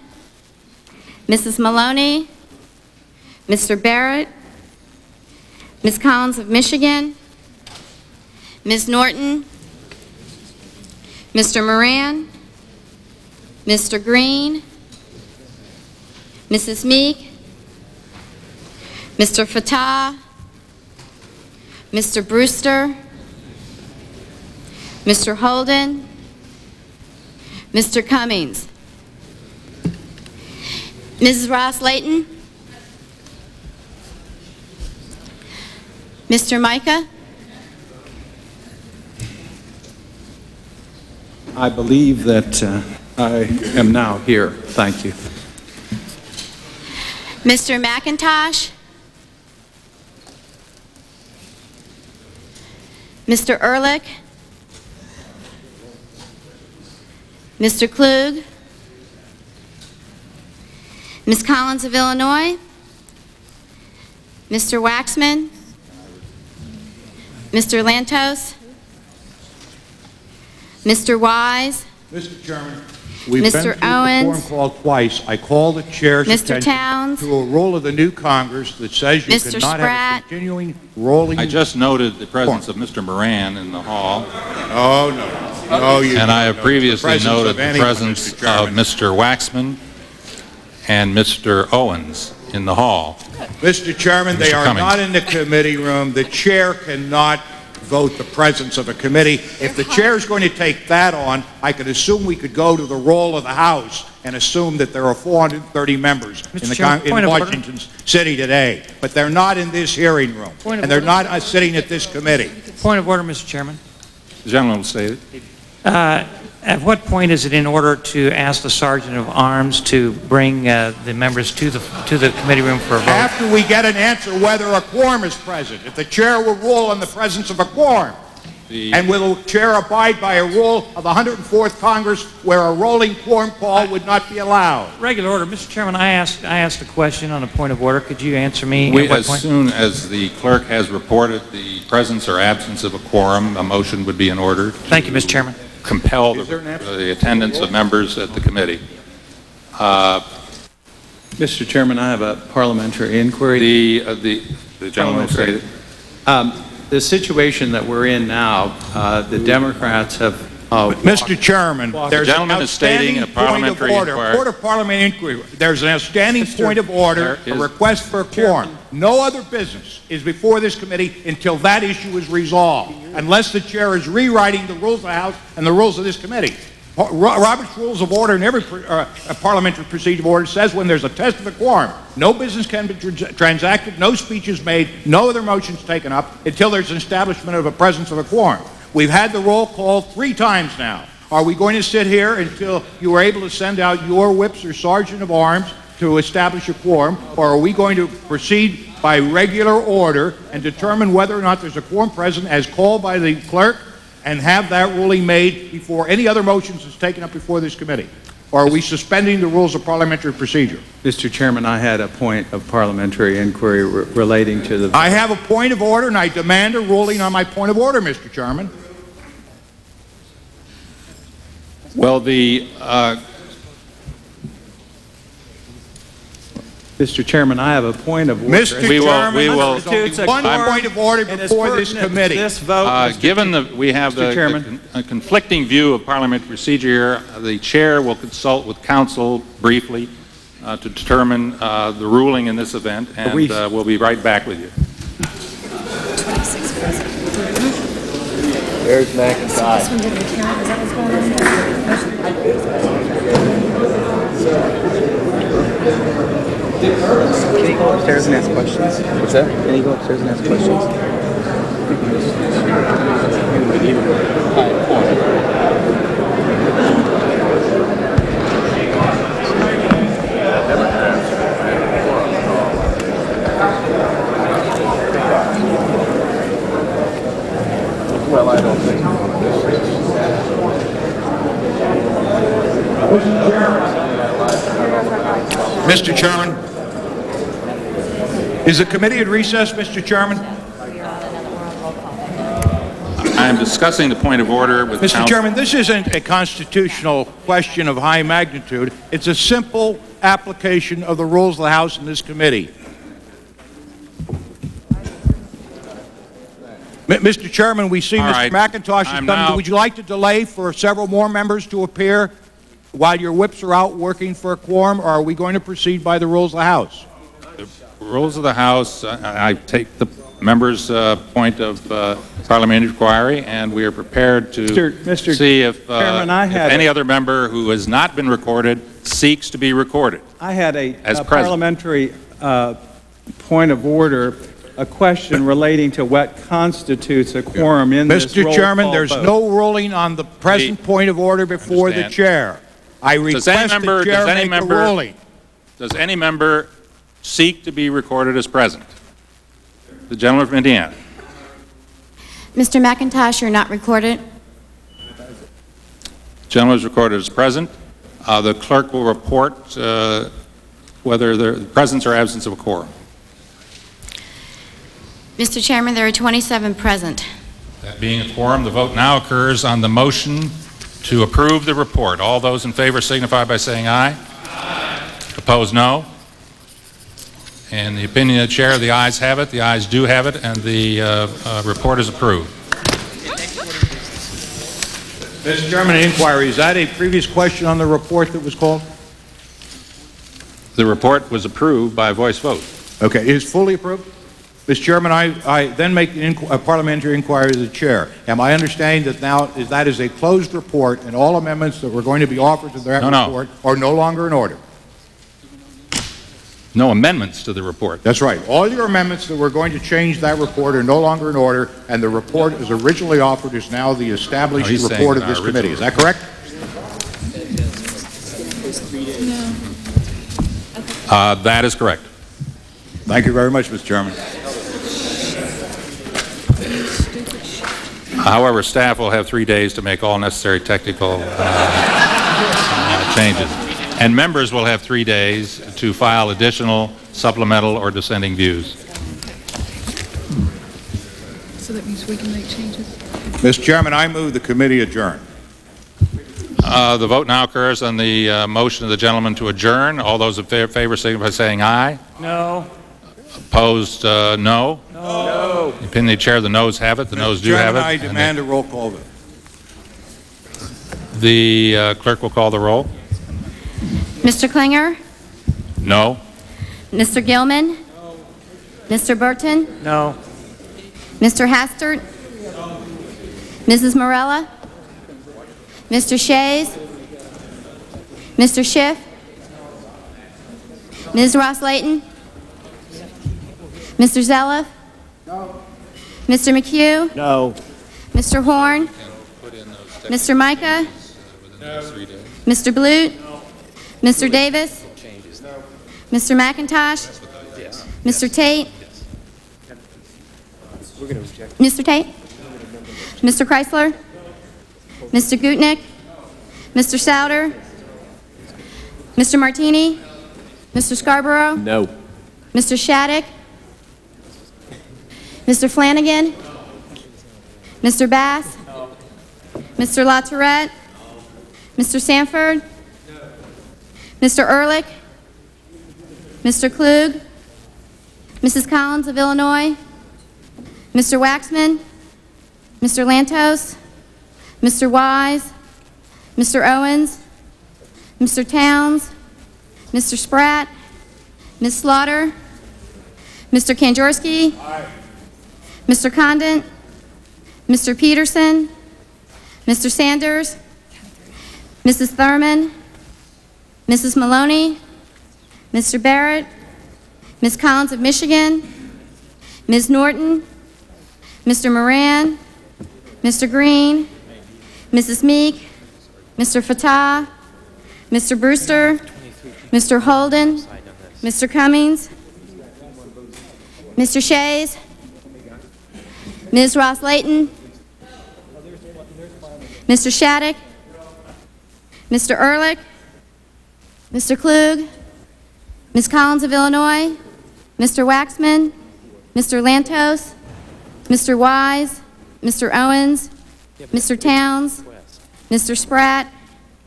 Mrs. Maloney? Mr. Barrett? Ms. Collins of Michigan? Ms. Norton? Mr. Moran? Mr. Green? Mrs. Meek? Mr. Fattah? Mr. Brewster? Mr. Holden? Mr. Cummings? Mrs. Ros-Lehtinen? Mr. Mica? I believe that uh, I am now here. Thank you. Mr. McIntosh? Mr. Ehrlich? Mr. Klug? Ms. Collins of Illinois? Mr. Waxman? Mr. Lantos? Mr. Wise? Mr. Chairman. We've been Mr. through the Owens. quorum call twice. I call the chair's Mr. attention Towns. to a rule of the new Congress that says you Mr. cannot have a continuing rolling. I just noted the presence of Mr. Moran in the hall. Oh, no. No, you. And I have previously noted the presence of Mr. Waxman and Mr. Owens in the hall. Mr. Chairman, they are Cummings. not in the committee room. The chair cannot vote the presence of a committee. If the chair is going to take that on, I could assume we could go to the roll of the House and assume that there are 430 members in the, Chairman, con- in point of order. Washington City today. But they're not in this hearing room. And they're order. not uh, sitting at this committee. Point of order, Mr. Chairman. The gentleman will state it. Uh, At what point is it in order to ask the Sergeant of Arms to bring uh, the members to the, to the committee room for a vote? After we get an answer whether a quorum is present, if the chair will rule on the presence of a quorum, and will the chair abide by a rule of the 104th Congress where a rolling quorum call would not be allowed? Regular order. Mr. Chairman, I asked, I asked a question on a point of order. Could you answer me We, at what as point? soon as the clerk has reported the presence or absence of a quorum, a motion would be in order. Thank you, Mr. Chairman. Compel the, the attendance of members at the committee. Uh, Mr. Chairman, I have a parliamentary inquiry. The, uh, the, the gentleman will state it. Um, The situation that we're in now, uh, the Democrats have... uh, Mr. Chairman, there's an gentleman is stating outstanding a point of parliamentary order. inquiry. Court of Parliament inquiry. There's an outstanding point of order, a request for a quorum. No other business is before this committee until that issue is resolved, unless the chair is rewriting the rules of the House and the rules of this committee. Robert's Rules of Order and every uh, parliamentary procedure of order says when there's a test of a quorum, no business can be trans- transacted, no speeches made, no other motions taken up until there's an establishment of a presence of a quorum. We've had the roll call three times now. Are we going to sit here until you are able to send out your whips or sergeant of arms to establish a quorum, or are we going to proceed by regular order and determine whether or not there's a quorum present as called by the clerk and have that ruling made before any other motions is taken up before this committee? Or are we suspending the rules of parliamentary procedure? Mr. Chairman, I had a point of parliamentary inquiry re- relating to the... I have a point of order, and I demand a ruling on my point of order, Mr. Chairman. Well, the, uh, Mr. Chairman, I have a point of order. Mr. We will- Chairman, we will- there's only one I'm- point of order It is before this pertinent to committee. This vote, Uh, Mr. Given that we have Mr. the- the Chairman. con- a conflicting view of parliamentary procedure here, uh, the chair will consult with counsel briefly uh, to determine uh, the ruling in this event, and we- uh, we'll be right back with you. There's McIntyre. This one didn't count, is that what's going on? Can you go upstairs and ask questions? What's that? Can you go upstairs and ask questions? Well, Mr. Chairman, is the committee at recess, Mr. Chairman? I am discussing the point of order with Mr. counsel. Chairman, this isn't a constitutional question of high magnitude. It's a simple application of the rules of the House in this committee. M- Mr. Chairman, we see All Mr. right. McIntosh is I'm coming. Would you like to delay for several more members to appear while your whips are out working for a quorum, or are we going to proceed by the rules of the House? The Rules of the House, I I take the member's uh, point of uh, parliamentary inquiry, and we are prepared to Mr. Mr. see if uh, Chairman, I if any a- other member who has not been recorded seeks to be recorded. I had a As a parliamentary uh, point of order, a question relating to what constitutes a quorum in this Mr. Chairman, there's vote. no ruling on the present point of order before the chair. I Does any member, the chair does any make a member, ruling. does any member seek to be recorded as present? The gentleman from Indiana. Mr. McIntosh, you're not recorded. Gentleman is recorded as present. Uh, The clerk will report uh, whether the presence or absence of a quorum. Mr. Chairman, there are 27 present. That being a quorum, the vote now occurs on the motion to approve the report. All those in favor signify by saying aye. Opposed, no. And the opinion of the chair, the ayes have it, the ayes do have it, and the uh, uh, report is approved. Mr. Chairman, an inquiry, is that a previous question on the report that was called? The report was approved by voice vote. Okay, it is fully approved? Mr. Chairman, I, I then make an inqu- a parliamentary inquiry to the chair. Am I understanding that now is that is a closed report and all amendments that were going to be offered to that No, no. report are no longer in order? No amendments to the report. That's right. All your amendments that were going to change that report are no longer in order, and the report as originally offered is now the established No, report of this our committee. Is that correct? Uh, That is correct. Thank you very much, Mr. Chairman. However, staff will have three days to make all necessary technical uh, uh, changes. And members will have three days to file additional supplemental or dissenting views. So that means we can make changes? Mr. Chairman, I move the committee adjourn. Uh, The vote now occurs on the uh, motion of the gentleman to adjourn. All those in fa- favor signify by saying aye. No. Opposed, uh, no. No. The opinion of the chair, the noes have it, the noes do have it. I and the- demand a roll call vote. The uh, clerk will call the roll. Mr. Clinger? No. Mr. Gilman? No. Mr. Burton? No. Mr. Hastert? No. Mrs. Morella? Mr. Shays? Mr. Schiff? Ms. Ros-Lehtinen? Mr. Zeliff? Mr. McHugh? No. Mr. Horn? Mr. Mica? Mr. Blute? Mr. Davis? Mr. McIntosh? Mr. Tate? We're going to reject. Mr. Tate? Mr. Chrysler? Mr. Gutknecht? Mr. Souder? Mr. Martini? Mr. Scarborough? No. Mr. Shadegg? Mr. Flanagan? Mr. Bass? Mr. LaTourette? Mr. Sanford? Mr. Ehrlich? Mr. Klug? Mrs. Collins of Illinois? Mr. Waxman? Mr. Lantos? Mr. Wise? Mr. Owens? Mr. Towns? Mr. Spratt? Ms. Slaughter? Mr. Kanjorski? Mr. Condit, Mr. Peterson? Mr. Sanders? Mrs. Thurman? Mrs. Maloney? Mr. Barrett? Ms. Collins of Michigan? Ms. Norton? Mr. Moran? Mr. Green? Mrs. Meek? Mr. Fattah? Mr. Brewster? Mr. Holden? Mr. Cummings? Mr. Shays? Ms. Ros-Lehtinen? Mr. Shadegg? Mr. Ehrlich? Mr. Klug? Ms. Collins of Illinois? Mr. Waxman? Mr. Lantos? Mr. Wise? Mr. Owens? Mr. Towns? Mr. Spratt?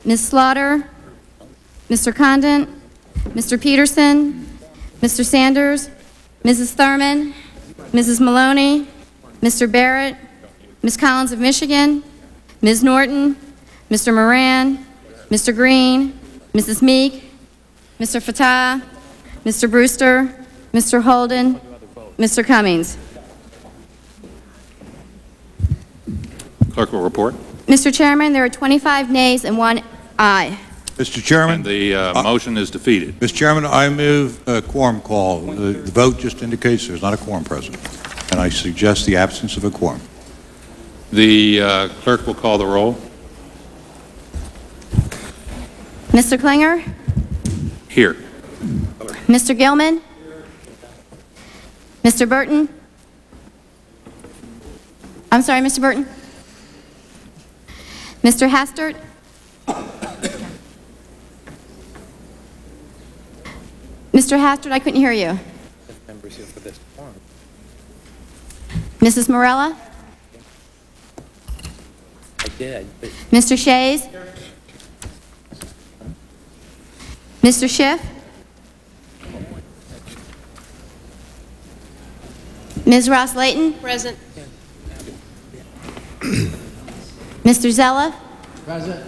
Ms. Slaughter? Mr. Condit? Mr. Peterson? Mr. Sanders? Mrs. Thurman? Mrs. Maloney? Mr. Barrett? Ms. Collins of Michigan? Ms. Norton? Mr. Moran? Mr. Green? Mrs. Meek? Mr. Fattah? Mr. Brewster? Mr. Holden? Mr. Cummings? Clerk will report. Mr. Chairman, there are 25 nays and one aye. Mr. Chairman. The uh, motion is defeated. Mr. Chairman, I move a quorum call. The the vote just indicates there's not a quorum present, and I suggest the absence of a quorum. The uh, clerk will call the roll. Mr. Clinger? Here. Mr. Gilman? Mr. Burton? I'm sorry, Mr. Burton? Mr. Hastert? Mr. Hastert, I couldn't hear you. Members here for this forum. Mrs. Morella? I did, but Mr. Shays? Mr. Schiff? Ms. Ros-Lehtinen? Present. Mr. Zella? Present.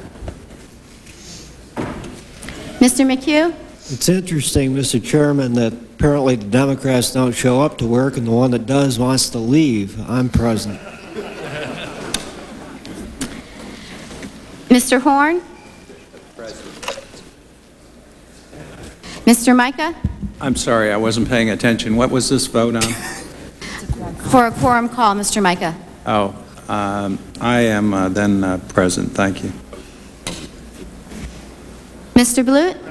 Mr. McHugh? It's interesting, Mr. Chairman, that apparently the Democrats don't show up to work and the one that does wants to leave. I'm present. Mr. Horn? Mr. Mica? I'm sorry, I wasn't paying attention. What was this vote on? For a quorum call, Mr. Mica. Oh, um, I am uh, then uh, present. Thank you. Mr. Blute?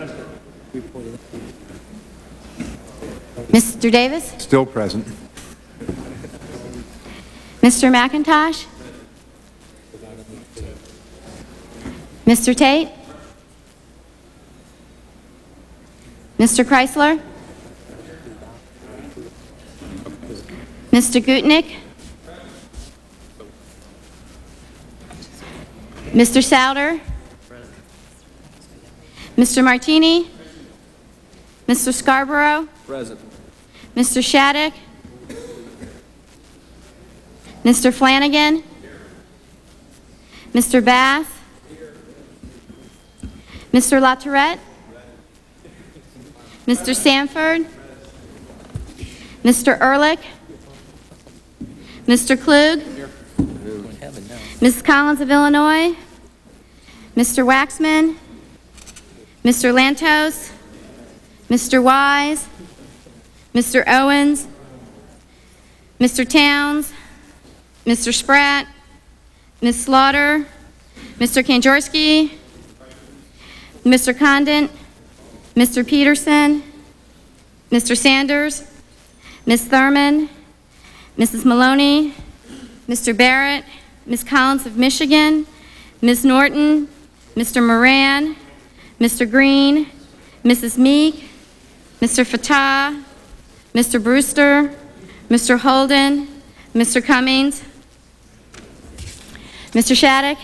Mr. Davis? Still present. Mr. McIntosh? Mr. Tate? Mr. Chrysler? Mr. Gutknecht? Mr. Souder? Mr. Martini? Mr. Scarborough? Present. Mr. Shadegg? Mr. Flanagan? Mr. Bass? Mr. LaTourette? Mr. Sanford? Mr. Ehrlich? Mr. Klug? Mrs. Collins of Illinois? Mr. Waxman? Mr. Lantos, Mr. Wise, Mr. Owens, Mr. Towns, Mr. Spratt, Ms. Slaughter, Mr. Kanjorski, Mr. Condit, Mr. Peterson, Mr. Sanders, Ms. Thurman, Mrs. Maloney, Mr. Barrett, Ms. Collins of Michigan, Ms. Norton, Mr. Moran, Mr. Green, Mrs. Meek, Mr. Fattah, Mr. Brewster, Mr. Holden, Mr. Cummings, Mr. Shadegg,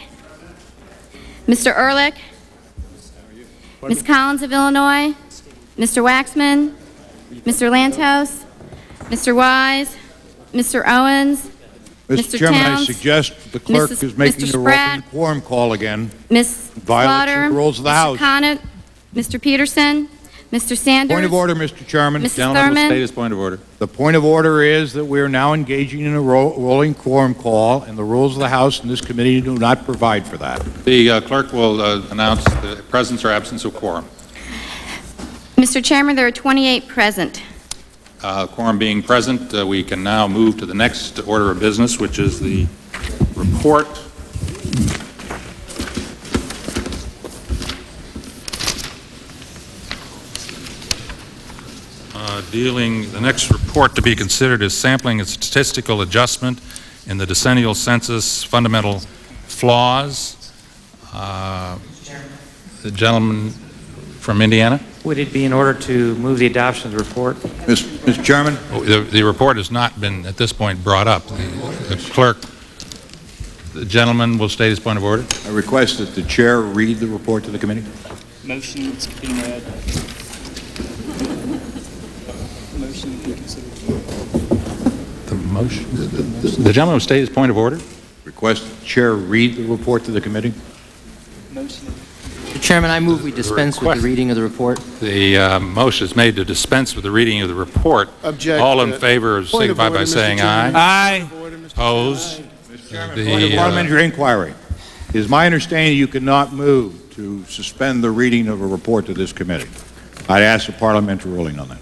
Mr. Ehrlich, Ms. Collins of Illinois, Mr. Waxman, Mr. Lantos, Mr. Wise, Mr. Owens, Mr. Mr. Chairman, I suggest the clerk Mrs. is making the roll quorum call again. Ms. Violation Slaughter, rules of the Mr. House. Mr. Peterson, Mr. Sanders. Point of order, Mr. Chairman. Mrs. Gentleman will Thurman. state his point of order. The point of order is that we are now engaging in a ro- rolling quorum call, and the rules of the House and this committee do not provide for that. The uh, clerk will uh, announce the presence or absence of quorum. Mr. Chairman, there are 28 present. Uh, Quorum being present, uh, we can now move to the next order of business, which is the report dealing, the next report to be considered is sampling and statistical adjustment in the decennial census fundamental flaws. Uh, The gentleman from Indiana? Would it be in order to move the adoption of the report? Mr. Chairman? The, the report has not been, at this point, brought up. The the clerk, the gentleman will state his point of order. I request that the chair read the report to the committee. Motion is being read. Motion be considered. The motion, the the gentleman will state his point of order. Request chair read the report to the committee. Motion. Mr. Chairman, I move we dispense with the reading of the report. The uh, motion is made to dispense with the reading of the report. Object, All in uh, favor point of signify order, by Mr. saying Chairman. aye. Aye. Opposed? Point of The, uh, parliamentary inquiry. It is my understanding you cannot move to suspend the reading of a report to this committee. I'd ask for parliamentary ruling on that.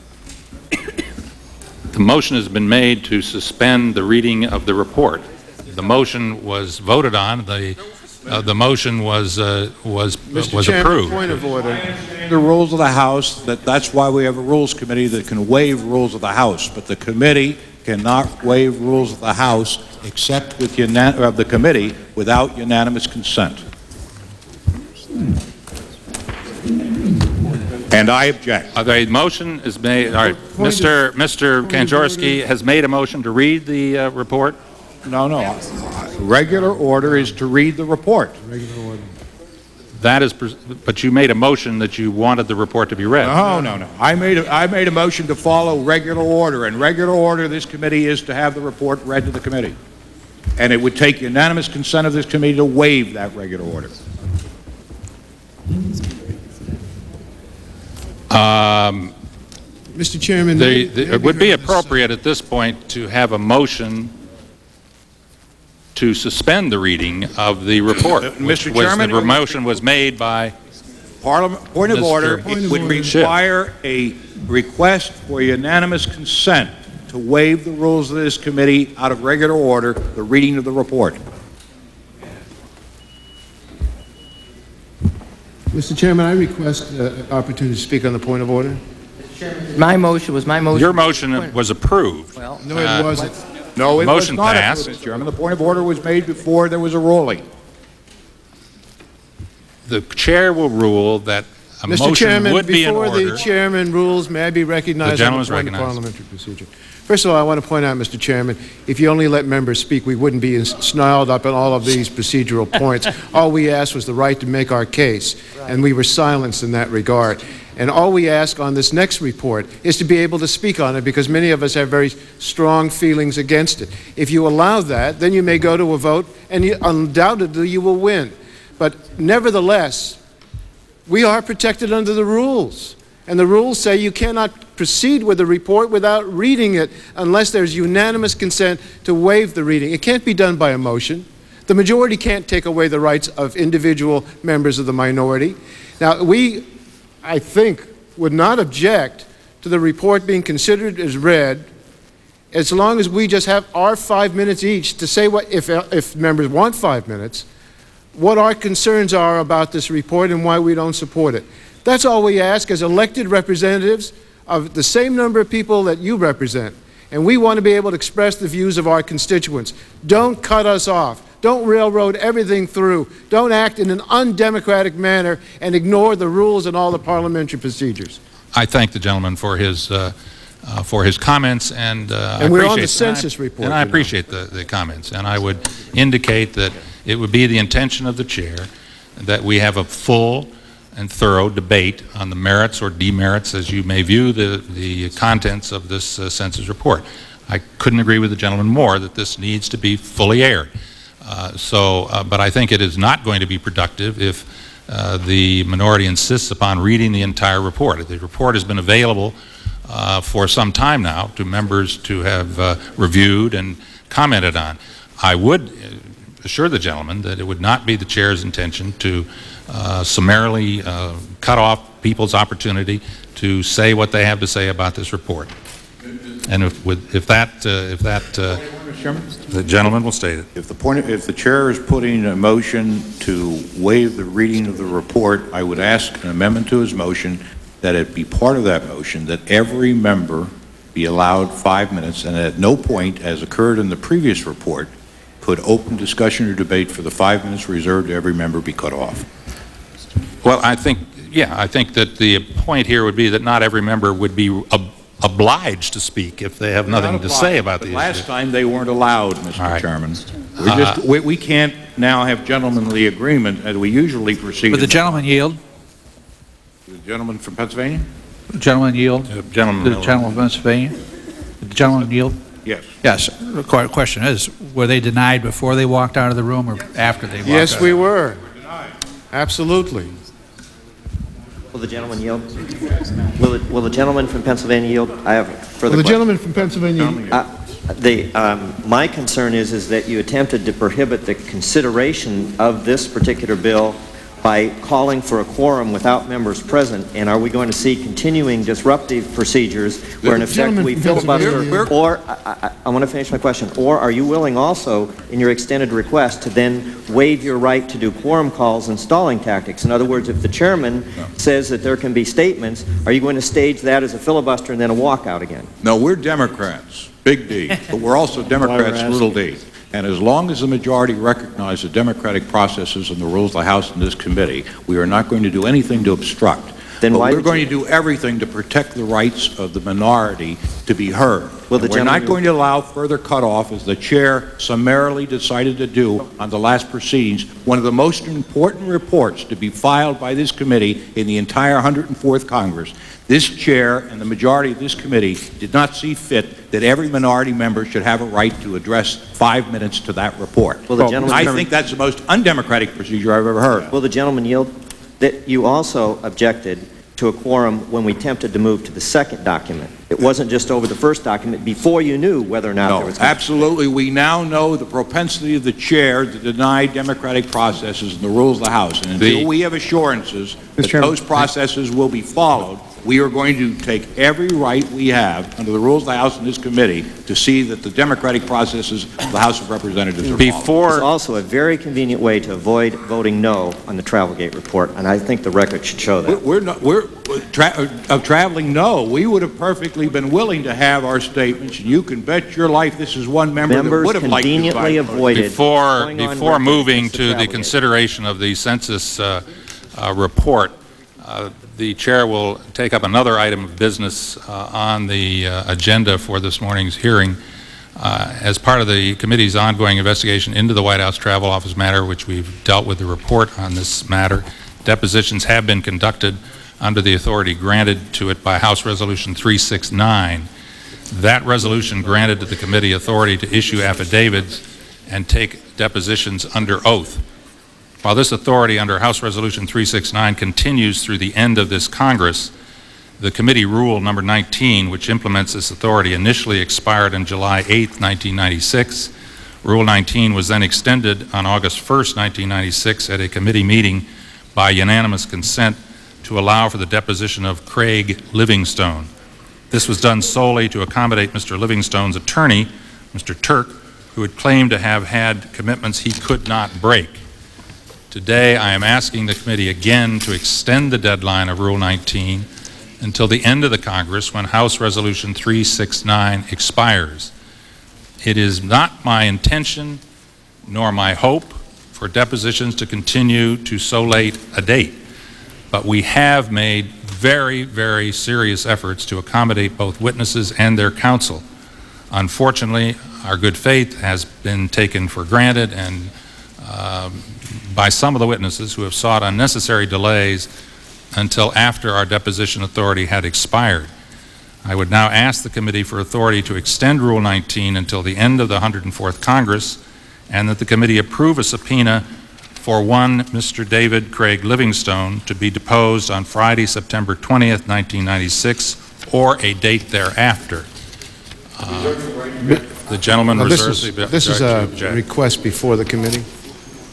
The motion has been made to suspend the reading of the report. The motion was voted on, the, uh, the motion was, uh, was, Mr. was Chairman, approved. point of order. The rules of the House, that, that's why we have a Rules Committee that can waive rules of the House, but the committee cannot waive rules of the House except with unan, of the committee without unanimous consent. And I object. Okay, motion is made, all right, Mr. Mr. Kanjorski has made a motion to read the uh, report? No, no. Regular order is to read the report. Regular order. That is, but you made a motion that you wanted the report to be read. No, no, no. I made, a, I made a motion to follow regular order, and regular order of this committee is to have the report read to the committee. And it would take unanimous consent of this committee to waive that regular order. Um, Mr. Chairman. the- the- It would be heard this, uh, appropriate at this point to have a motion to suspend the reading of the report. Uh, which Mr. was- Chairman, The motion was made by, Parliament, point of Mr. order, Point it of would order. require a request for unanimous consent to waive the rules of this committee out of regular order, the reading of the report. Mr. Chairman, I request uh, opportunity to speak on the point of order. My motion was my motion. your motion was approved. Well, No, it Uh, wasn't. No, it was not passed. approved, Mr. Chairman. The point of order was made before there was a ruling. The chair will rule that a Mr. motion Chairman, would be in before the chairman rules, may I be recognized The on the gentleman's point of recognized. parliamentary procedure? First of all, I want to point out, Mr. Chairman, if you only let members speak, we wouldn't be snarled up on all of these procedural points. All we asked was the right to make our case, and we were silenced in that regard. And all we ask on this next report is to be able to speak on it because many of us have very strong feelings against it. If you allow that, then you may go to a vote and you, undoubtedly you will win. But nevertheless, we are protected under the rules. And the rules say you cannot proceed with a report without reading it unless there's unanimous consent to waive the reading. It can't be done by a motion. The majority can't take away the rights of individual members of the minority. Now, we I think, would not object to the report being considered as read as long as we just have our five minutes each to say what, if, if members want five minutes, what our concerns are about this report and why we don't support it. That's all we ask as elected representatives of the same number of people that you represent. And we want to be able to express the views of our constituents. Don't cut us off. Don't railroad everything through. Don't act in an undemocratic manner and ignore the rules and all the parliamentary procedures. I thank the gentleman for his uh, uh, for his comments, and, uh, And I we're on the census I- report, And I appreciate the, the comments, and I would indicate that it would be the intention of the chair that we have a full and thorough debate on the merits or demerits, as you may view the, the contents of this uh, census report. I couldn't agree with the gentleman more that this needs to be fully aired. Uh, so, uh, but I think it is not going to be productive if uh, the minority insists upon reading the entire report. The report has been available uh, for some time now to members to have uh, reviewed and commented on. I would assure the gentleman that it would not be the chair's intention to summarily uh, cut off people's opportunity to say what they have to say about this report. And if, with, if that, uh, if that, uh, the gentleman will state it. If the point, if the chair is putting a motion to waive the reading of the report, I would ask an amendment to his motion that it be part of that motion that every member be allowed five minutes, and at no point, as occurred in the previous report, could open discussion or debate for the five minutes reserved to every member be cut off. Well, I think, yeah, I think that the point here would be that not every member would be ob- obliged to speak if they have nothing to say about But the Last issue. time, they weren't allowed, Mr. right. Chairman. We Uh, just, we, we can't now have gentlemanly agreement as we usually proceed. Would the gentleman yield? The gentleman from Pennsylvania? The Gentleman yield? Gentleman The gentleman from Pennsylvania? The gentleman yield? Yes. Yes. The question is, were they denied before they walked out of the room or after they walked out? Yes, we were. Absolutely. Will the gentleman yield? Will, it- will the gentleman from Pennsylvania yield? I have further Will The questions. gentleman from Pennsylvania. Uh, The, um, my concern is, is that you attempted to prohibit the consideration of this particular bill by calling for a quorum without members present, and are we going to see continuing disruptive procedures where in effect we from filibuster, Pennsylvania. or, I, I, I want to finish my question, or are you willing also, in your extended request, to then waive your right to do quorum calls and stalling tactics? In other words, if the chairman says that there can be statements, are you going to stage that as a filibuster and then a walkout again? No, we're Democrats, big D, but we're also Democrats, asking. little d. And as long as the majority recognize the democratic processes and the rules of the House and this committee, we are not going to do anything to obstruct. Then But why we're going you- to do everything to protect the rights of the minority to be heard. The We're not going to allow further cutoff, as the chair summarily decided to do on the last proceedings, one of the most important reports to be filed by this committee in the entire 104th Congress. This chair and the majority of this committee did not see fit that every minority member should have a right to address five minutes to that report. Will the gentleman- I think that's the most undemocratic procedure I've ever heard. Will the gentleman yield that you also objected to a quorum when we attempted to move to the second document? It wasn't just over the first document, before you knew whether or not there No, was... absolutely. We now know the propensity of the chair to deny democratic processes and the rules of the House. And until The- we have assurances that Chairman, those processes will be followed, we are going to take every right we have under the rules of the House and this committee to see that the democratic processes of the House of Representatives are followed. It's also a very convenient way to avoid voting no on the Travelgate report, and I think the record should show that. We're not, we're, tra- of traveling, no. We would have perfectly been willing to have our statements, and you can bet your life this is one member that would have liked to conveniently avoided Before, before moving against the to the consideration of the census uh, uh, report, uh, the chair will take up another item of business uh, on the uh, agenda for this morning's hearing. Uh, As part of the committee's ongoing investigation into the White House Travel Office matter, which we've dealt with the report on this matter, depositions have been conducted under the authority granted to it by House Resolution 369. That resolution granted to the committee authority to issue affidavits and take depositions under oath. While this authority under House Resolution 369 continues through the end of this Congress, the committee rule number 19, which implements this authority, initially expired on July 8, 1996. Rule 19 was then extended on August 1, 1996, at a committee meeting by unanimous consent to allow for the deposition of Craig Livingstone. This was done solely to accommodate Mr. Livingstone's attorney, Mr. Turk, who had claimed to have had commitments he could not break. Today, I am asking the committee again to extend the deadline of Rule 19 until the end of the Congress when House Resolution 369 expires. It is not my intention nor my hope for depositions to continue to so late a date, but we have made very, very serious efforts to accommodate both witnesses and their counsel. Unfortunately, our good faith has been taken for granted and um, by some of the witnesses who have sought unnecessary delays until after our deposition authority had expired. I would now ask the committee for authority to extend Rule 19 until the end of the 104th Congress and that the committee approve a subpoena for one Mr. David Craig Livingstone to be deposed on Friday, September 20th, 1996, or a date thereafter. Uh, the gentleman Now, this reserves is, the this is a object. request before the committee?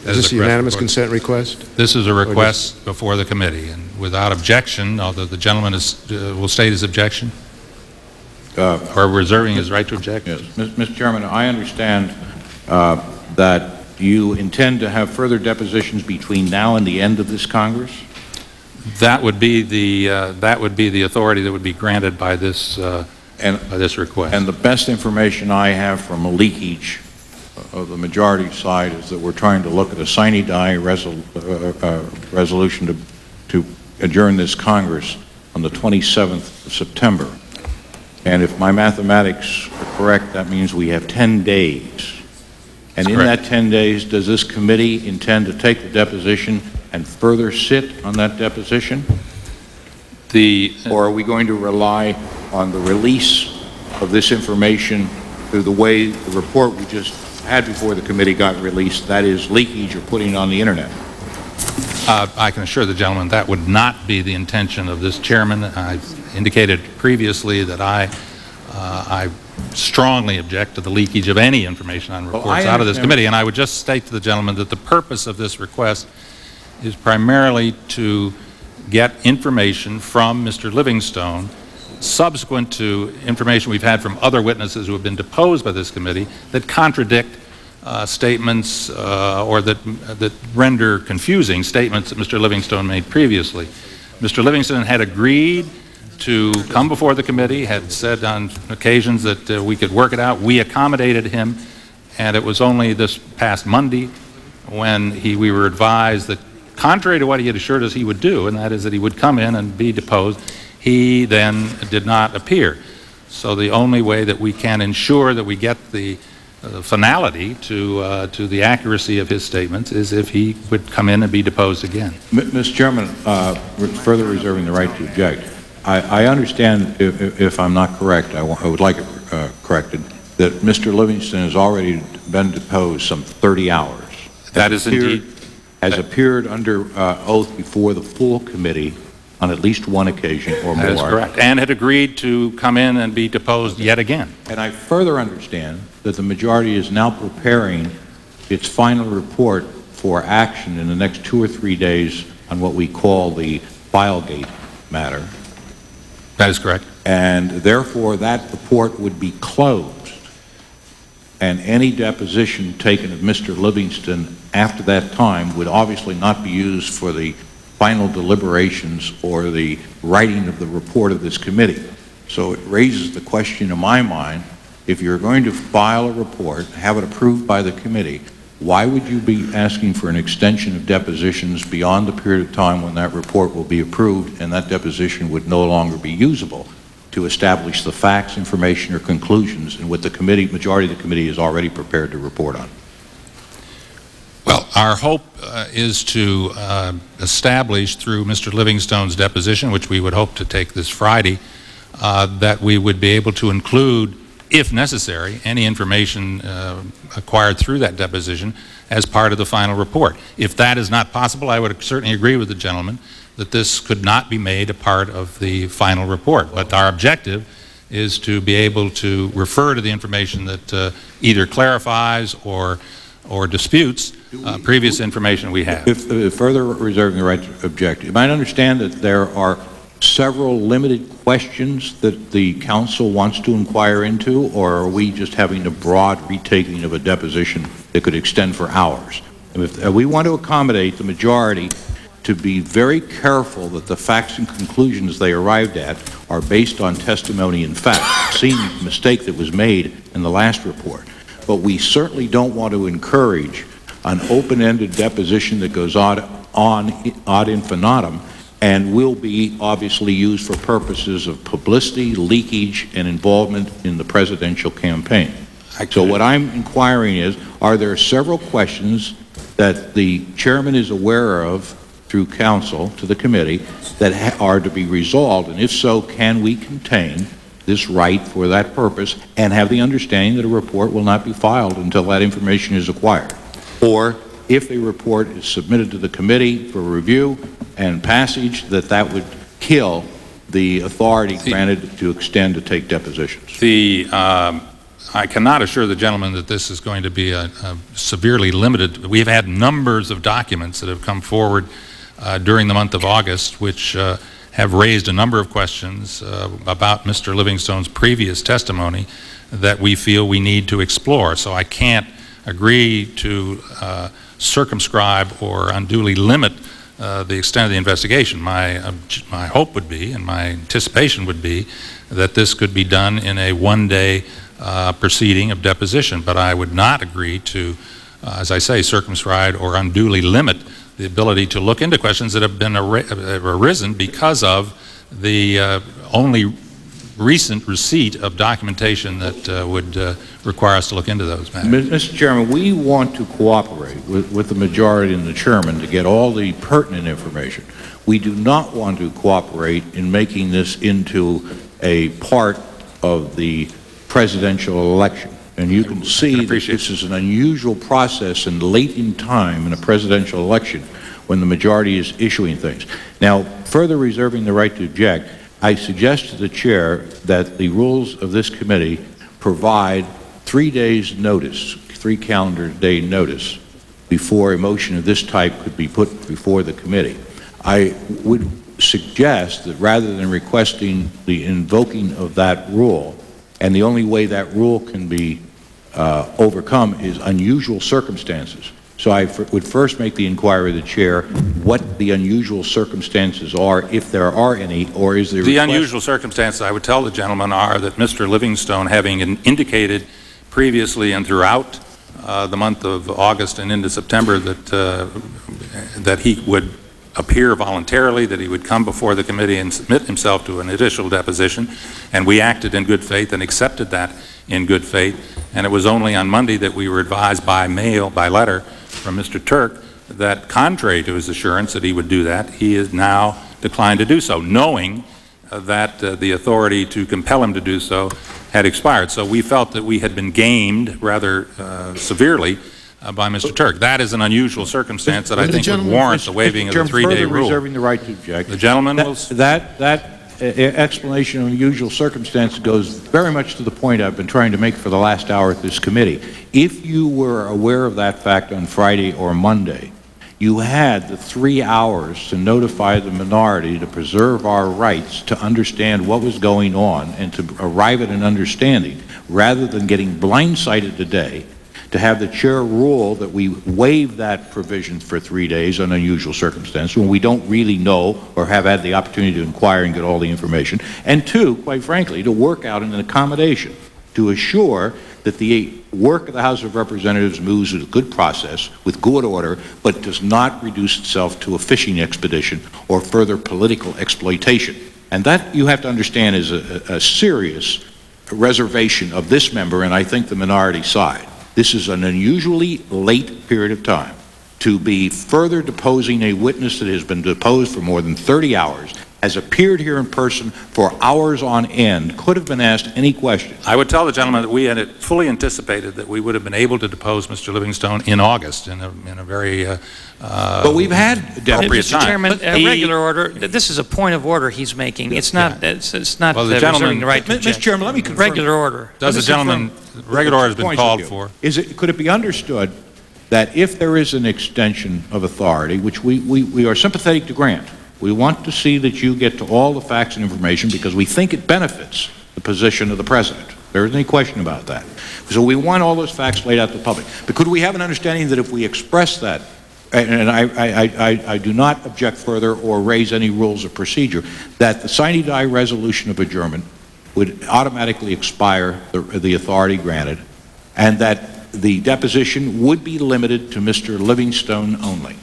That Is is this a a unanimous request. consent request? This is a request before the committee, and without objection, although the gentleman is, uh, will state his objection, or reserving his right to object. Yes, Mr. Chairman, I understand uh, that you intend to have further depositions between now and the end of this Congress? That would be the, uh, that would be the authority that would be granted by this, uh, by this request. And the best information I have from a leakage of the majority side is that we're trying to look at a sine die resol- uh, uh, resolution to to adjourn this Congress on the 27th of September. And if my mathematics are correct, that means we have 10 days. And in correct. that 10 days, does this committee intend to take the deposition and further sit on that deposition? The, Or are we going to rely on the release of this information through the way the report we just had before the committee got released, that is leakage or putting it on the internet? Uh, I can assure the gentleman that would not be the intention of this chairman. I've indicated previously that I, uh, I strongly object to the leakage of any information on reports I out of this committee, and I would just state to the gentleman that the purpose of this request is primarily to get information from Mr. Livingstone subsequent to information we've had from other witnesses who have been deposed by this committee that contradict uh, statements uh, or that, that render confusing statements that Mr. Livingstone made previously. Mr. Livingstone had agreed to come before the committee, had said on occasions that uh, we could work it out. We accommodated him, and it was only this past Monday when he, we were advised that contrary to what he had assured us he would do, and that is that he would come in and be deposed, he then did not appear. So the only way that we can ensure that we get the uh, finality to, uh, to the accuracy of his statements is if he would come in and be deposed again. M- Mr. Chairman, uh, further reserving the right to object, I, I understand, if, if- I'm not correct, I I would like it uh, corrected, that Mr. Livingstone has already been deposed some 30 hours. That Has is appeared- indeed- Has appeared under uh, oath before the full committee on at least one occasion or more. That is correct. And had agreed to come in and be deposed yet again. And I further understand that the majority is now preparing its final report for action in the next two or three days on what we call the Filegate matter. That is correct. And therefore, that report would be closed. And any deposition taken of Mr. Livingstone after that time would obviously not be used for the final deliberations or the writing of the report of this committee. So it raises the question in my mind, if you're going to file a report, have it approved by the committee, why would you be asking for an extension of depositions beyond the period of time when that report will be approved and that deposition would no longer be usable to establish the facts, information, or conclusions in what the committee, majority of the committee is already prepared to report on? Well, our hope uh, is to uh, establish through Mr. Livingstone's deposition, which we would hope to take this Friday, uh, that we would be able to include, if necessary, any information uh, acquired through that deposition as part of the final report. If that is not possible, I would certainly agree with the gentleman that this could not be made a part of the final report. But our objective is to be able to refer to the information that uh, either clarifies or or disputes uh, previous information we have. If, if further reserving the right to object, you might understand that there are several limited questions that the counsel wants to inquire into, or are we just having a broad retaking of a deposition that could extend for hours? If uh, we want to accommodate the majority to be very careful that the facts and conclusions they arrived at are based on testimony and fact, seeing the mistake that was made in the last report. But we certainly don't want to encourage an open-ended deposition that goes on, on ad infinitum and will be obviously used for purposes of publicity, leakage, and involvement in the presidential campaign. So what I'm inquiring is, are there several questions that the chairman is aware of through counsel to the committee that ha- are to be resolved? And if so, can we contain this right for that purpose and have the understanding that a report will not be filed until that information is acquired? Or if a report is submitted to the committee for review and passage, that that would kill the authority granted to extend to take depositions? The, um, I cannot assure the gentleman that this is going to be a, a severely limited. We've had numbers of documents that have come forward uh, during the month of August, which uh, have raised a number of questions uh, about Mr. Livingstone's previous testimony that we feel we need to explore. So I can't agree to uh, circumscribe or unduly limit uh, the extent of the investigation. My, obj- my hope would be, and my anticipation would be, that this could be done in a one-day uh, proceeding of deposition. But I would not agree to, uh, as I say, circumscribe or unduly limit the ability to look into questions that have been ar- have arisen because of the uh, only recent receipt of documentation that uh, would uh, require us to look into those matters. Mr. Chairman, we want to cooperate with, with the majority and the chairman to get all the pertinent information. We do not want to cooperate in making this into a part of the presidential election. And you can see that this is an unusual process and late in time in a presidential election when the majority is issuing things. Now, further reserving the right to object, I suggest to the chair that the rules of this committee provide three days' notice, three calendar day notice, before a motion of this type could be put before the committee. I would suggest that rather than requesting the invoking of that rule, and the only way that rule can be uh, overcome is unusual circumstances. So I f- would first make the inquiry of the chair what the unusual circumstances are, if there are any, or is there The unusual circumstances, I would tell the gentleman, are that Mr. Livingstone, having in- indicated previously and throughout uh, the month of August and into September that, uh, that he would appear voluntarily, that he would come before the committee and submit himself to an additional deposition, and we acted in good faith and accepted that in good faith. And it was only on Monday that we were advised by mail, by letter, from Mr. Turk, that contrary to his assurance that he would do that, he has now declined to do so, knowing uh, that uh, the authority to compel him to do so had expired. So we felt that we had been gamed rather uh, severely uh, by Mr. Turk. That is an unusual circumstance that I think would warrant the waiving of the three-day further rule. reserving the right to object. The gentleman That- will... That, that explanation of unusual circumstance goes very much to the point I've been trying to make for the last hour at this committee. If you were aware of that fact on Friday or Monday, you had the three hours to notify the minority to preserve our rights to understand what was going on and to arrive at an understanding, rather than getting blindsided today to have the chair rule that we waive that provision for three days on unusual circumstances when we don't really know or have had the opportunity to inquire and get all the information. And two, quite frankly, to work out an accommodation to assure that the work of the House of Representatives moves with a good process, with good order, but does not reduce itself to a fishing expedition or further political exploitation. And that, you have to understand, is a, a serious reservation of this member, and I think the minority side. This is an unusually late period of time to be further deposing a witness that has been deposed for more than 30 hours, has appeared here in person for hours on end, could have been asked any question. I would tell the gentleman that we had fully anticipated that we would have been able to depose Mr. Livingstone in August in a, in a very uh, uh, But we've had appropriate Mr. time. Chairman, But a regular order, this is a point of order he's making. It's not, it's it's not Well, the reserving gentleman- the right to Mr. Chairman, let me confirm. Regular order. Does the gentleman, confirm regular order has been called for. Is it, could it be understood that if there is an extension of authority, which we, we, we are sympathetic to grant, we want to see that you get to all the facts and information because we think it benefits the position of the President. There isn't any question about that. So we want all those facts laid out to the public. But could we have an understanding that if we express that, and I, I, I, I do not object further or raise any rules of procedure, that the sine die resolution of adjournment would automatically expire the, the authority granted, and that the deposition would be limited to Mr. Livingstone only,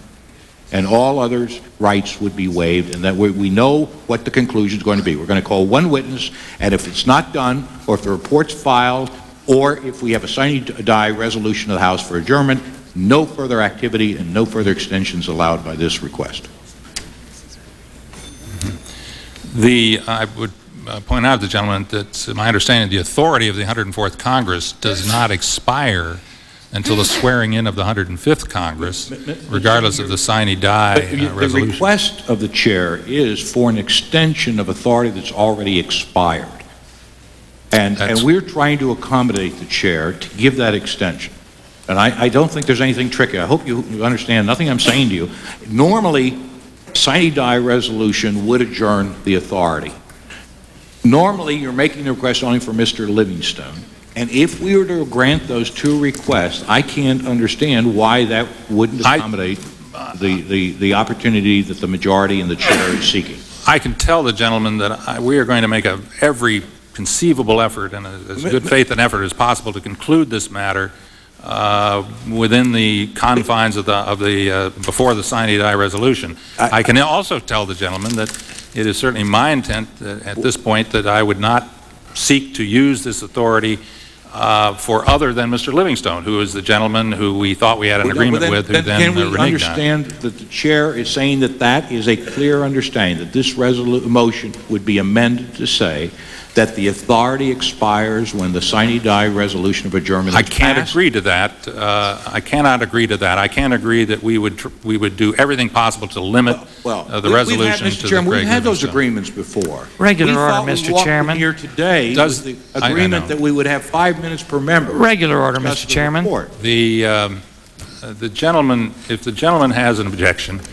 and all others' rights would be waived, and that we, we know what the conclusion is going to be. We're going to call one witness, and if it's not done, or if the report's filed, or if we have a sine die resolution of the House for adjournment, no further activity and no further extensions allowed by this request. The, I would uh, point out to the gentleman that my understanding the authority of the 104th Congress does not expire until the swearing in of the 105th Congress, regardless of the sine die uh, you- The request of the chair is for an extension of authority that's already expired. And, and we're trying to accommodate the chair to give that extension. And I, I don't think there's anything tricky. I hope you you understand, nothing I'm saying to you. Normally, sine die resolution would adjourn the authority. Normally, you're making the request only for Mr. Livingstone. And if we were to grant those two requests, I can't understand why that wouldn't accommodate the, the, the opportunity that the majority and the chair is seeking. I can tell the gentleman that I- we are going to make a, every conceivable effort and as good faith an effort as possible to conclude this matter uh, within the confines of the, of the, uh, before the sine die resolution. I can also tell the gentleman that it is certainly my intent at this point that I would not seek to use this authority uh, for other than Mr. Livingstone, who is the gentleman who we thought we had an Well, agreement then- with, who then then Can we uh, reneged on. understand that the chair is saying that that is a clear understanding, that this resolution motion would be amended to say that the authority expires when the sine die resolution of a German I can't passed? agree to that. Uh, I cannot agree to that. I can't agree that we would, tr- we would do everything possible to limit Well, uh, the we- we've had- resolution Mr. to the Chairman, Craig we've had those Livingstone. agreements before. Regular We order, Mr. walked in Chairman. here today Does- with the I- I agreement that we would have five minutes per member. Regular order, Mr. Chairman. report. The, um, uh, the gentleman, if the gentleman has an objection, I-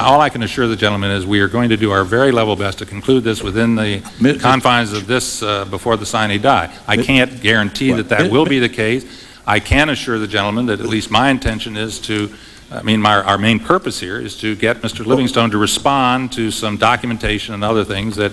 all I can assure the gentleman is we are going to do our very level best to conclude this within the confines of this, uh, before the sine die. I can't guarantee that that will be the case. I can assure the gentleman that at least my intention is to, I mean, my, our main purpose here is to get Mr. Livingstone to respond to some documentation and other things that,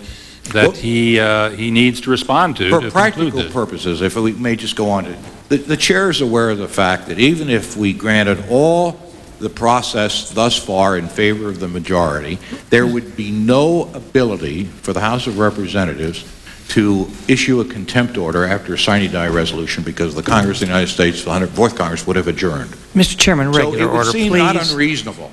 Well- that he, uh, he needs to respond to For to practical purposes, if we may just go on to, the, the chair is aware of the fact that even if we granted all the process thus far in favor of the majority, there would be no ability for the House of Representatives to issue a contempt order after a sine die resolution because the Congress of the United States, the 104th Congress, would have adjourned. Mr. Chairman, regular So it would order, seem not unreasonable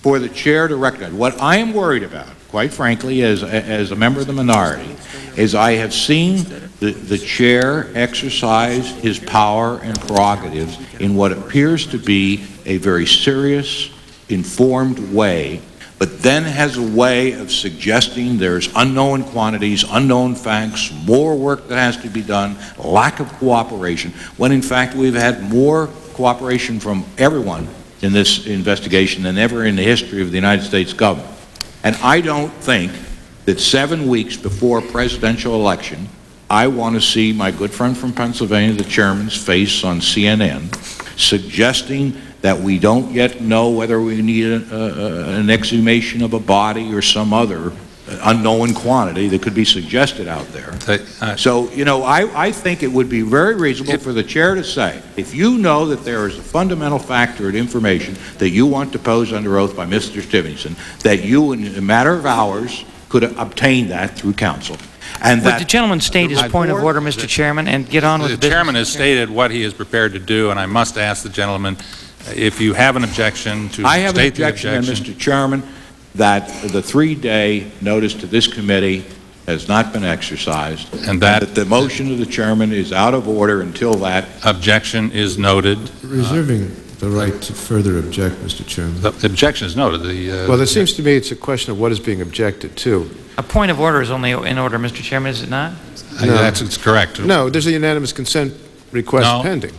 for the chair to recognize. What I am worried about, quite frankly, as, as a member of the minority, is I have seen the, the chair exercise his power and prerogatives in what appears to be a very serious, informed way, but then has a way of suggesting there's unknown quantities, unknown facts, more work that has to be done, lack of cooperation, when in fact we've had more cooperation from everyone in this investigation than ever in the history of the United States government. And I don't think that seven weeks before presidential election, I want to see my good friend from Pennsylvania, the chairman's face on CNN, suggesting that we don't yet know whether we need a, a, an exhumation of a body or some other unknown quantity that could be suggested out there. So, you know, I, I think it would be very reasonable for the chair to say, if you know that there is a fundamental factor in information that you want to pose under oath by Mr. Stevenson, that you, in a matter of hours, could obtain that through counsel. And Would that the gentleman state his point of order, Mr. Chairman, and get on with The the chairman has stated what he is prepared to do, and I must ask the gentleman, uh, if you have an objection, to I have an state the objection, then, objection. Mr. Chairman, that the three-day notice to this committee has not been exercised. And that- the motion of the chairman is out of order until that. Objection is noted. Reserving the right to further object, Mr. Chairman. The objection is noted. The, uh, Well, it seems to me it's a question of what is being objected to. A point of order is only in order, Mr. Chairman, is it not? uh, that's it's correct. No, there's a unanimous consent request No. pending.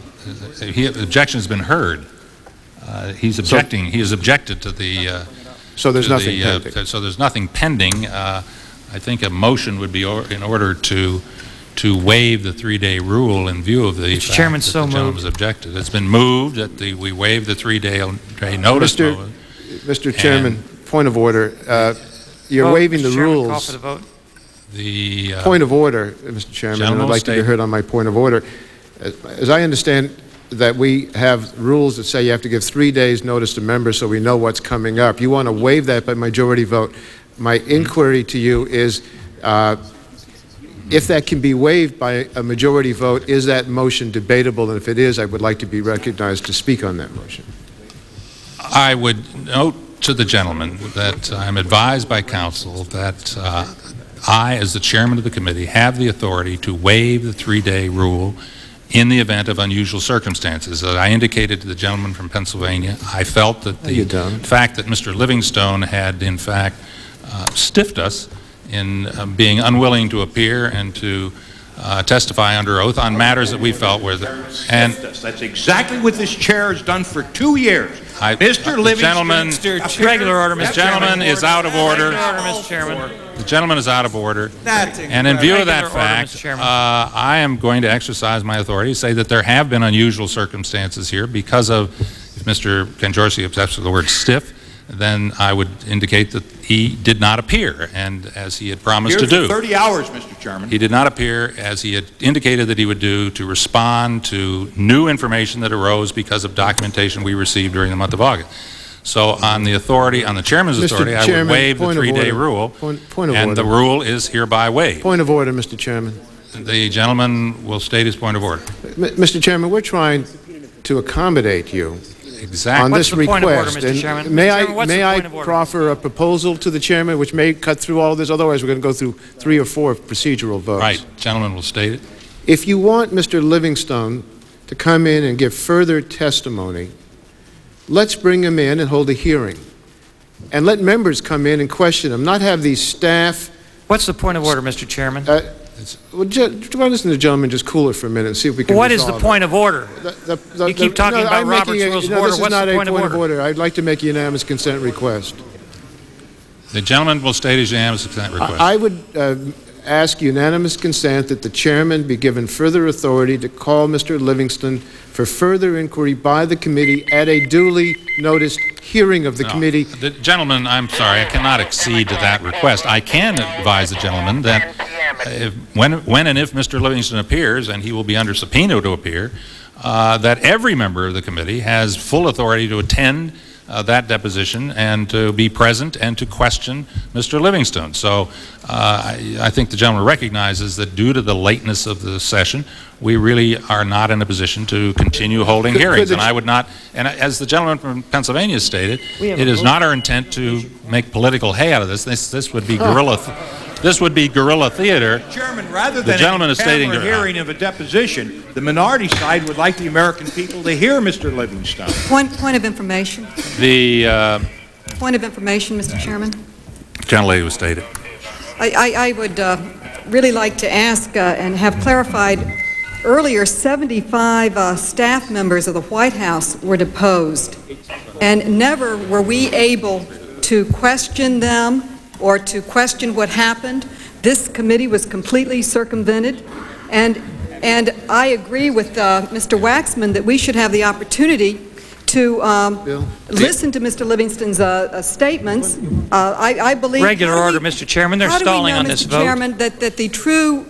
He- Objection has been heard. Uh, he's objecting, he has objected to the... uh, So there's nothing the, uh, pending? So there's nothing pending. Uh, I think a motion would be or- in order to, to waive the three-day rule in view of the fact Chairman, that so the gentleman's objected. It's been moved that the, we waive the three-day day notice. Mr. mode. Mr. Chairman, point of order. Uh, You're Vote, waiving Mr. the Chairman, Call rules. for the vote. The... uh, Point of order, Mr. Chairman, and I'd like to be heard on my point of order. As as I understand that we have rules that say you have to give three days' notice to members so we know what's coming up. You want to waive that by majority vote. My inquiry to you is, uh, if that can be waived by a majority vote, is that motion debatable? And if it is, I would like to be recognized to speak on that motion. I would note to the gentleman that I'm advised by counsel that uh, I, as the chairman of the committee, have the authority to waive the three-day rule in the event of unusual circumstances. As I indicated to the gentleman from Pennsylvania, I felt that the fact that Mr. Livingstone had, in fact, uh, stiffed us in uh, being unwilling to appear and to uh, testify under oath on matters that we felt were, the- and That's exactly what this chair has done for two years. I- Mr. the Livingstone... gentleman- appeared- Regular order, Mr. The gentleman is out of order. Regular order, Mr. Chairman. The gentleman is out of order. That's And in view of that Regular order, Mr. fact, Chairman. uh, I am going to exercise my authority to say that there have been unusual circumstances here because of, if Mr. Kanjorski objects to the word stiff, then I would indicate that he did not appear, and as he had promised to do. 30 hours, Mr. Chairman. He did not appear, as he had indicated that he would do, to respond to new information that arose because of documentation we received during the month of August. So on the authority, on the chairman's Mr. authority, I would waive the point of three-day order. rule, Point- point of and the rule is hereby waived. Point of order, Mr. Chairman. The gentleman will state his point of order. M- Mr. Chairman, we're trying to accommodate you Exactly. on What's this the point of order, request. Mr. And May Mr. I, Chairman, what's may I point of order? proffer a proposal to the chairman, which may cut through all of this? Otherwise, we're going to go through three or four procedural votes. Right, gentleman will state it. If you want Mr. Livingstone to come in and give further testimony, let's bring him in and hold a hearing. And let members come in and question him, not have these staff. What's the point of order, Mr. Chairman? Uh, well, ju- why doesn't the gentleman just cool it for a minute and see if we can What is the resolve it? point of order? The- the- the- You keep the- talking no, about I'm Robert's a- Rules of no, Order. This is What's not the a point of order? I'd like to make a unanimous consent request. The gentleman will state his unanimous consent request. I I would uh, ask unanimous consent that the chairman be given further authority to call Mr. Livingstone for further inquiry by the committee at a duly noticed hearing of the No. committee. The gentleman, I'm sorry, I cannot accede to that request. I can advise the gentleman that if, when, when and if Mr. Livingstone appears, and he will be under subpoena to appear, uh, that every member of the committee has full authority to attend uh, that deposition and to be present and to question Mr. Livingstone. So uh, I, I think the gentleman recognizes that due to the lateness of the session, we really are not in a position to continue holding Could- could hearings. the And I would not, and as the gentleman from Pennsylvania stated, it is not our intent to make political hay out of this. This, this would be guerrilla, this would be guerrilla theater. Chairman, rather than The gentleman a is stating camera hearing of a deposition, the minority side would like the American people to hear Mr. Livingstone. Point, point of information. The uh, Point of information, Mr. Chairman. gentlelady was stated. I, I, I would uh, really like to ask uh, and have clarified, earlier 75 uh, staff members of the White House were deposed, and never were we able to question them or to question what happened. This committee was completely circumvented, and, and I agree with uh, Mr. Waxman that we should have the opportunity to um, listen to Mr. Livingstone's uh, uh, statements. Uh, I, I believe... Regular how order, we- Mr. Chairman. They're how do we stalling know, on this Mr. vote. Chairman, that, that the true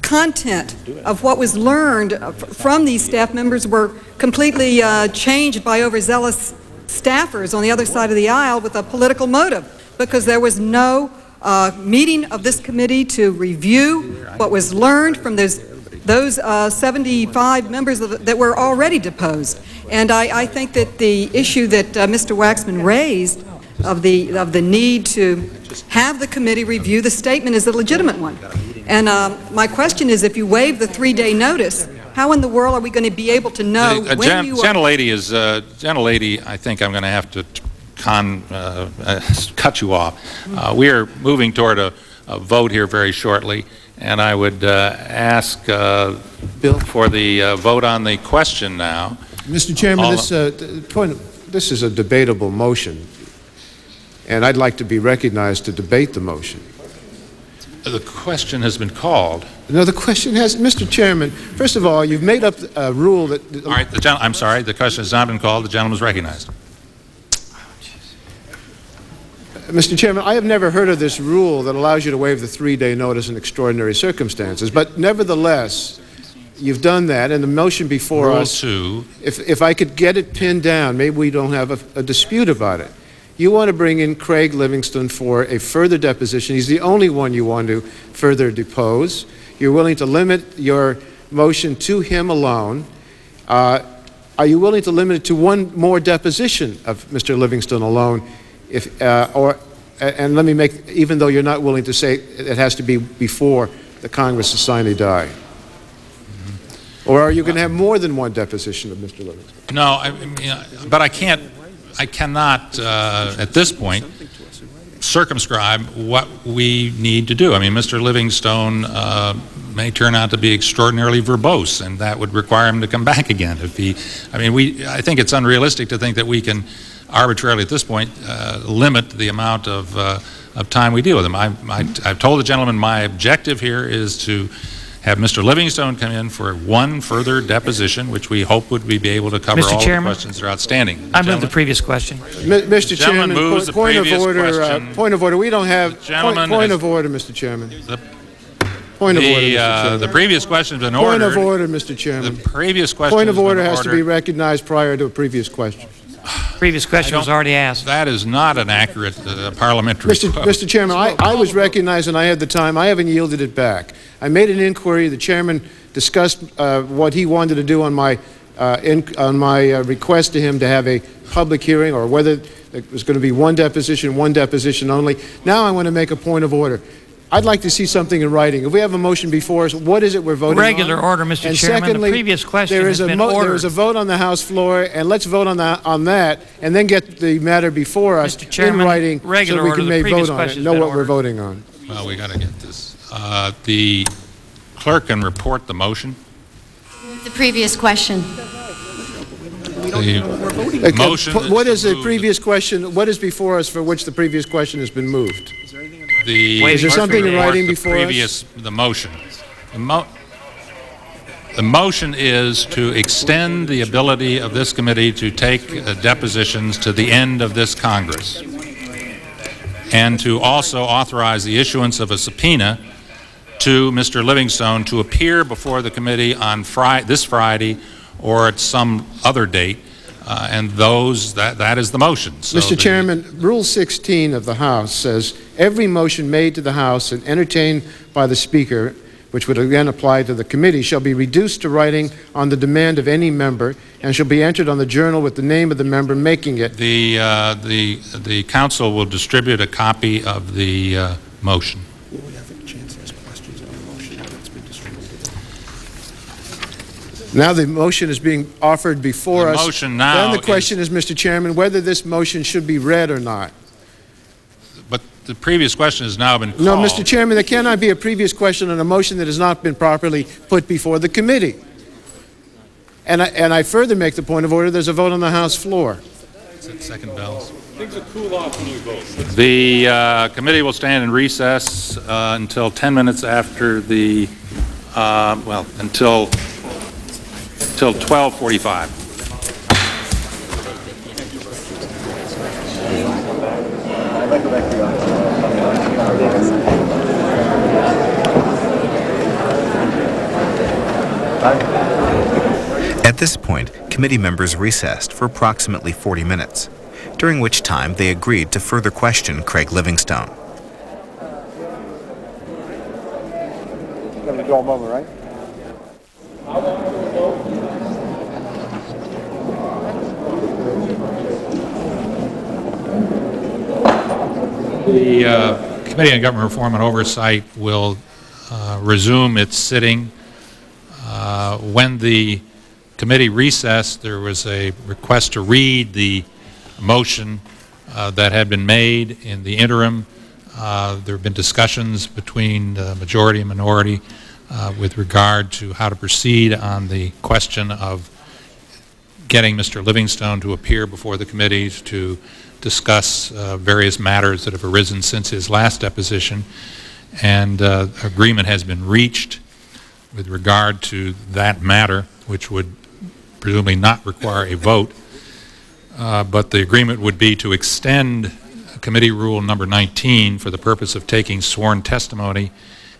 content of what was learned uh, from these staff members were completely uh, changed by overzealous staffers on the other side of the aisle with a political motive, because there was no uh, meeting of this committee to review what was learned from those those uh, 75 members of that were already deposed. And I, I think that the issue that uh, Mr. Waxman raised of the, of the need to have the committee review the statement is a legitimate one. And um, my question is, if you waive the three-day notice, how in the world are we going to be able to know a when you are... gentlelady is, uh, gentlelady, I think I'm going to have to con, uh, uh, cut you off. Uh, We are moving toward a, a vote here very shortly, and I would uh, ask uh, for the uh, vote on the question now. Mr. Chairman, All- this, uh, point, this is a debatable motion, and I'd like to be recognized to debate the motion. The question has been called. No, the question has, Mr. Chairman, first of all, you've made up a rule that... All right, the gen- I'm sorry, the question has not been called. The gentleman is recognized. Mr. Chairman, I have never heard of this rule that allows you to waive the three-day notice in extraordinary circumstances, but nevertheless, you've done that, and the motion before Rule us... two. If, if I could get it pinned down, maybe we don't have a, a dispute about it. You want to bring in Craig Livingstone for a further deposition. He's the only one you want to further depose. You're willing to limit your motion to him alone. Uh, are you willing to limit it to one more deposition of Mr. Livingstone alone? If, uh, or, and let me make, even though you're not willing to say it has to be before the Congress is sine die. Or are you going to have more than one deposition of Mr. Livingstone? No, I mean, but I can't, I cannot, uh, at this point, circumscribe what we need to do. I mean, Mr. Livingstone uh, may turn out to be extraordinarily verbose, and that would require him to come back again. If he, I mean, we, I think it's unrealistic to think that we can arbitrarily, at this point, uh, limit the amount of, uh, of time we deal with them. I, I, I've told the gentleman my objective here is to have Mr. Livingstone come in for one further deposition, which we hope would be be able to cover Mr. all the Chairman? questions that are outstanding. I move Gentleman? the previous question. Mi- Mr. gentleman Chairman, po- the point of order, uh, point of order. We don't have, point gentleman point has- of order, Mr. Chairman. Point of The, order, Mr. uh, Chairman. The previous question's been Point ordered. of order, Mr. Chairman. The previous question Point of order has to be recognized prior to a previous question. Previous question was already asked. That is not an accurate uh, parliamentary Mr. quote. Mr. Chairman, I, I was recognized and I had the time. I haven't yielded it back. I made an inquiry. The chairman discussed uh, what he wanted to do on my, uh, in, on my uh, request to him to have a public hearing or whether it was going to be one deposition, one deposition only. Now I want to make a point of order. I'd like to see something in writing. If we have a motion before us, what is it we're voting on? Regular order, Mr. And Chairman. The secondly, previous question there has a been mo- There ordered. is a vote on the House floor, and let's vote on that, on that, and then get the matter before us in writing, so regular that we order, can the make vote on it, know been what we're voting on. Well, we got to get this. Uh, The clerk can report the motion. The previous question. The Okay, motion p- What is is the previous question, what is before us for which the previous question has been moved? The Is there something in writing the before us? The motion. The mo- The motion is to extend the ability of this committee to take uh, depositions to the end of this Congress, and to also authorize the issuance of a subpoena to Mr. Livingstone to appear before the committee on Fri- this Friday or at some other date, uh, and those, that that is the motion. So Mr. the- Chairman, Rule 16 of the House says, "Every motion made to the House and entertained by the Speaker, which would again apply to the committee, shall be reduced to writing on the demand of any member and shall be entered on the journal with the name of the member making it." The, uh, the, the counsel will distribute a copy of the uh, motion. Now the motion is being offered before The us. motion now Then the question is, Mr. Chairman, whether this motion should be read or not. But the previous question has now been called. No, Mr. Chairman, there cannot be a previous question on a motion that has not been properly put before the committee. And I, and I further make the point of order, there's a vote on the House floor. Second bells. Things will cool off when you vote. The uh, committee will stand in recess uh, until 10 minutes after the, uh, well, until, until 12:45. At this point, committee members recessed for approximately 40 minutes, during which time they agreed to further question Craig Livingstone. Going to go moment, right? The uh, Committee on Government Reform and Oversight will uh, resume its sitting. Uh, When the committee recessed, there was a request to read the motion uh, that had been made in the interim. Uh, There have been discussions between the majority and minority uh, with regard to how to proceed on the question of getting Mr. Livingstone to appear before the committees to discuss uh, various matters that have arisen since his last deposition, and uh, agreement has been reached with regard to that matter, which would presumably not require a vote, uh, but the agreement would be to extend Committee Rule Number 19 for the purpose of taking sworn testimony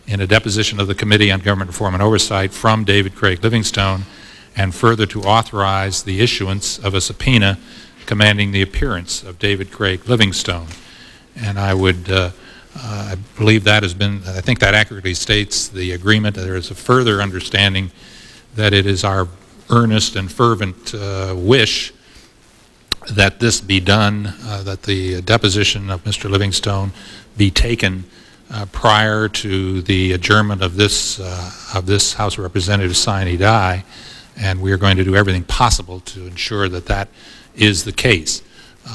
in a deposition of the Committee on Government Reform and Oversight from David Craig Livingstone, and further to authorize the issuance of a subpoena commanding the appearance of David Craig Livingstone. And I would, uh, uh, I believe that has been, I think that accurately states the agreement. There is a further understanding that it is our earnest and fervent uh, wish that this be done, uh, that the deposition of Mr. Livingstone be taken uh, prior to the adjournment of this, uh, of this House of Representatives sine die, and we are going to do everything possible to ensure that that is the case.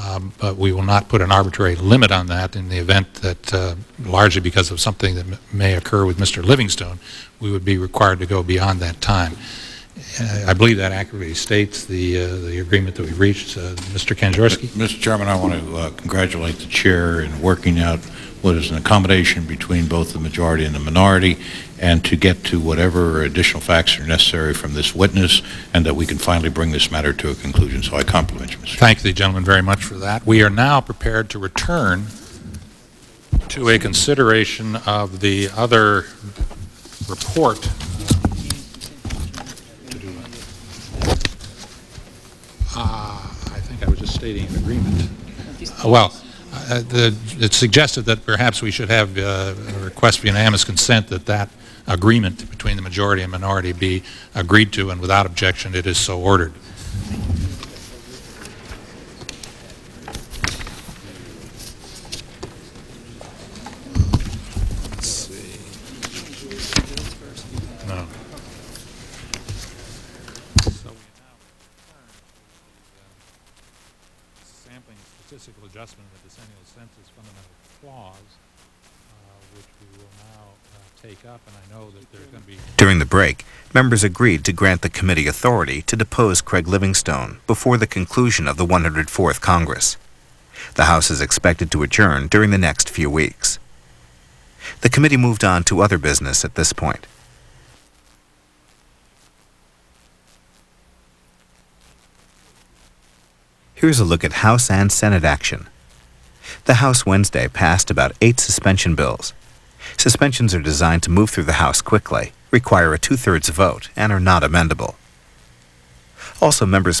Um, but we will not put an arbitrary limit on that in the event that, uh, largely because of something that may occur with Mr. Livingstone, we would be required to go beyond that time. Uh, I believe that accurately states the, uh, the agreement that we've reached. Uh, Mr. Kanjorski? Mr. Chairman, I want to uh, congratulate the chair in working out what is an accommodation between both the majority and the minority and to get to whatever additional facts are necessary from this witness and that we can finally bring this matter to a conclusion. So I compliment you, Mr. Thank the gentleman very much for that. We are now prepared to return to a consideration of the other report. Uh, I think I was just stating an agreement. Uh, well, uh, the, it's suggested that perhaps we should have uh, a request for unanimous consent that that agreement between the majority and minority be agreed to, and without objection, it is so ordered. Let's see. No. So we now turn to the sampling statistical adjustment of the decennial census fundamental flaws, uh, which we will now uh, take up, and I know that there's going to be During the break, members agreed to grant the committee authority to depose Craig Livingstone before the conclusion of the 104th Congress. The House is expected to adjourn during the next few weeks. The committee moved on to other business at this point. Here's a look at House and Senate action. The House Wednesday passed about eight suspension bills. Suspensions are designed to move through the House quickly, require a two-thirds vote, and are not amendable. Also, members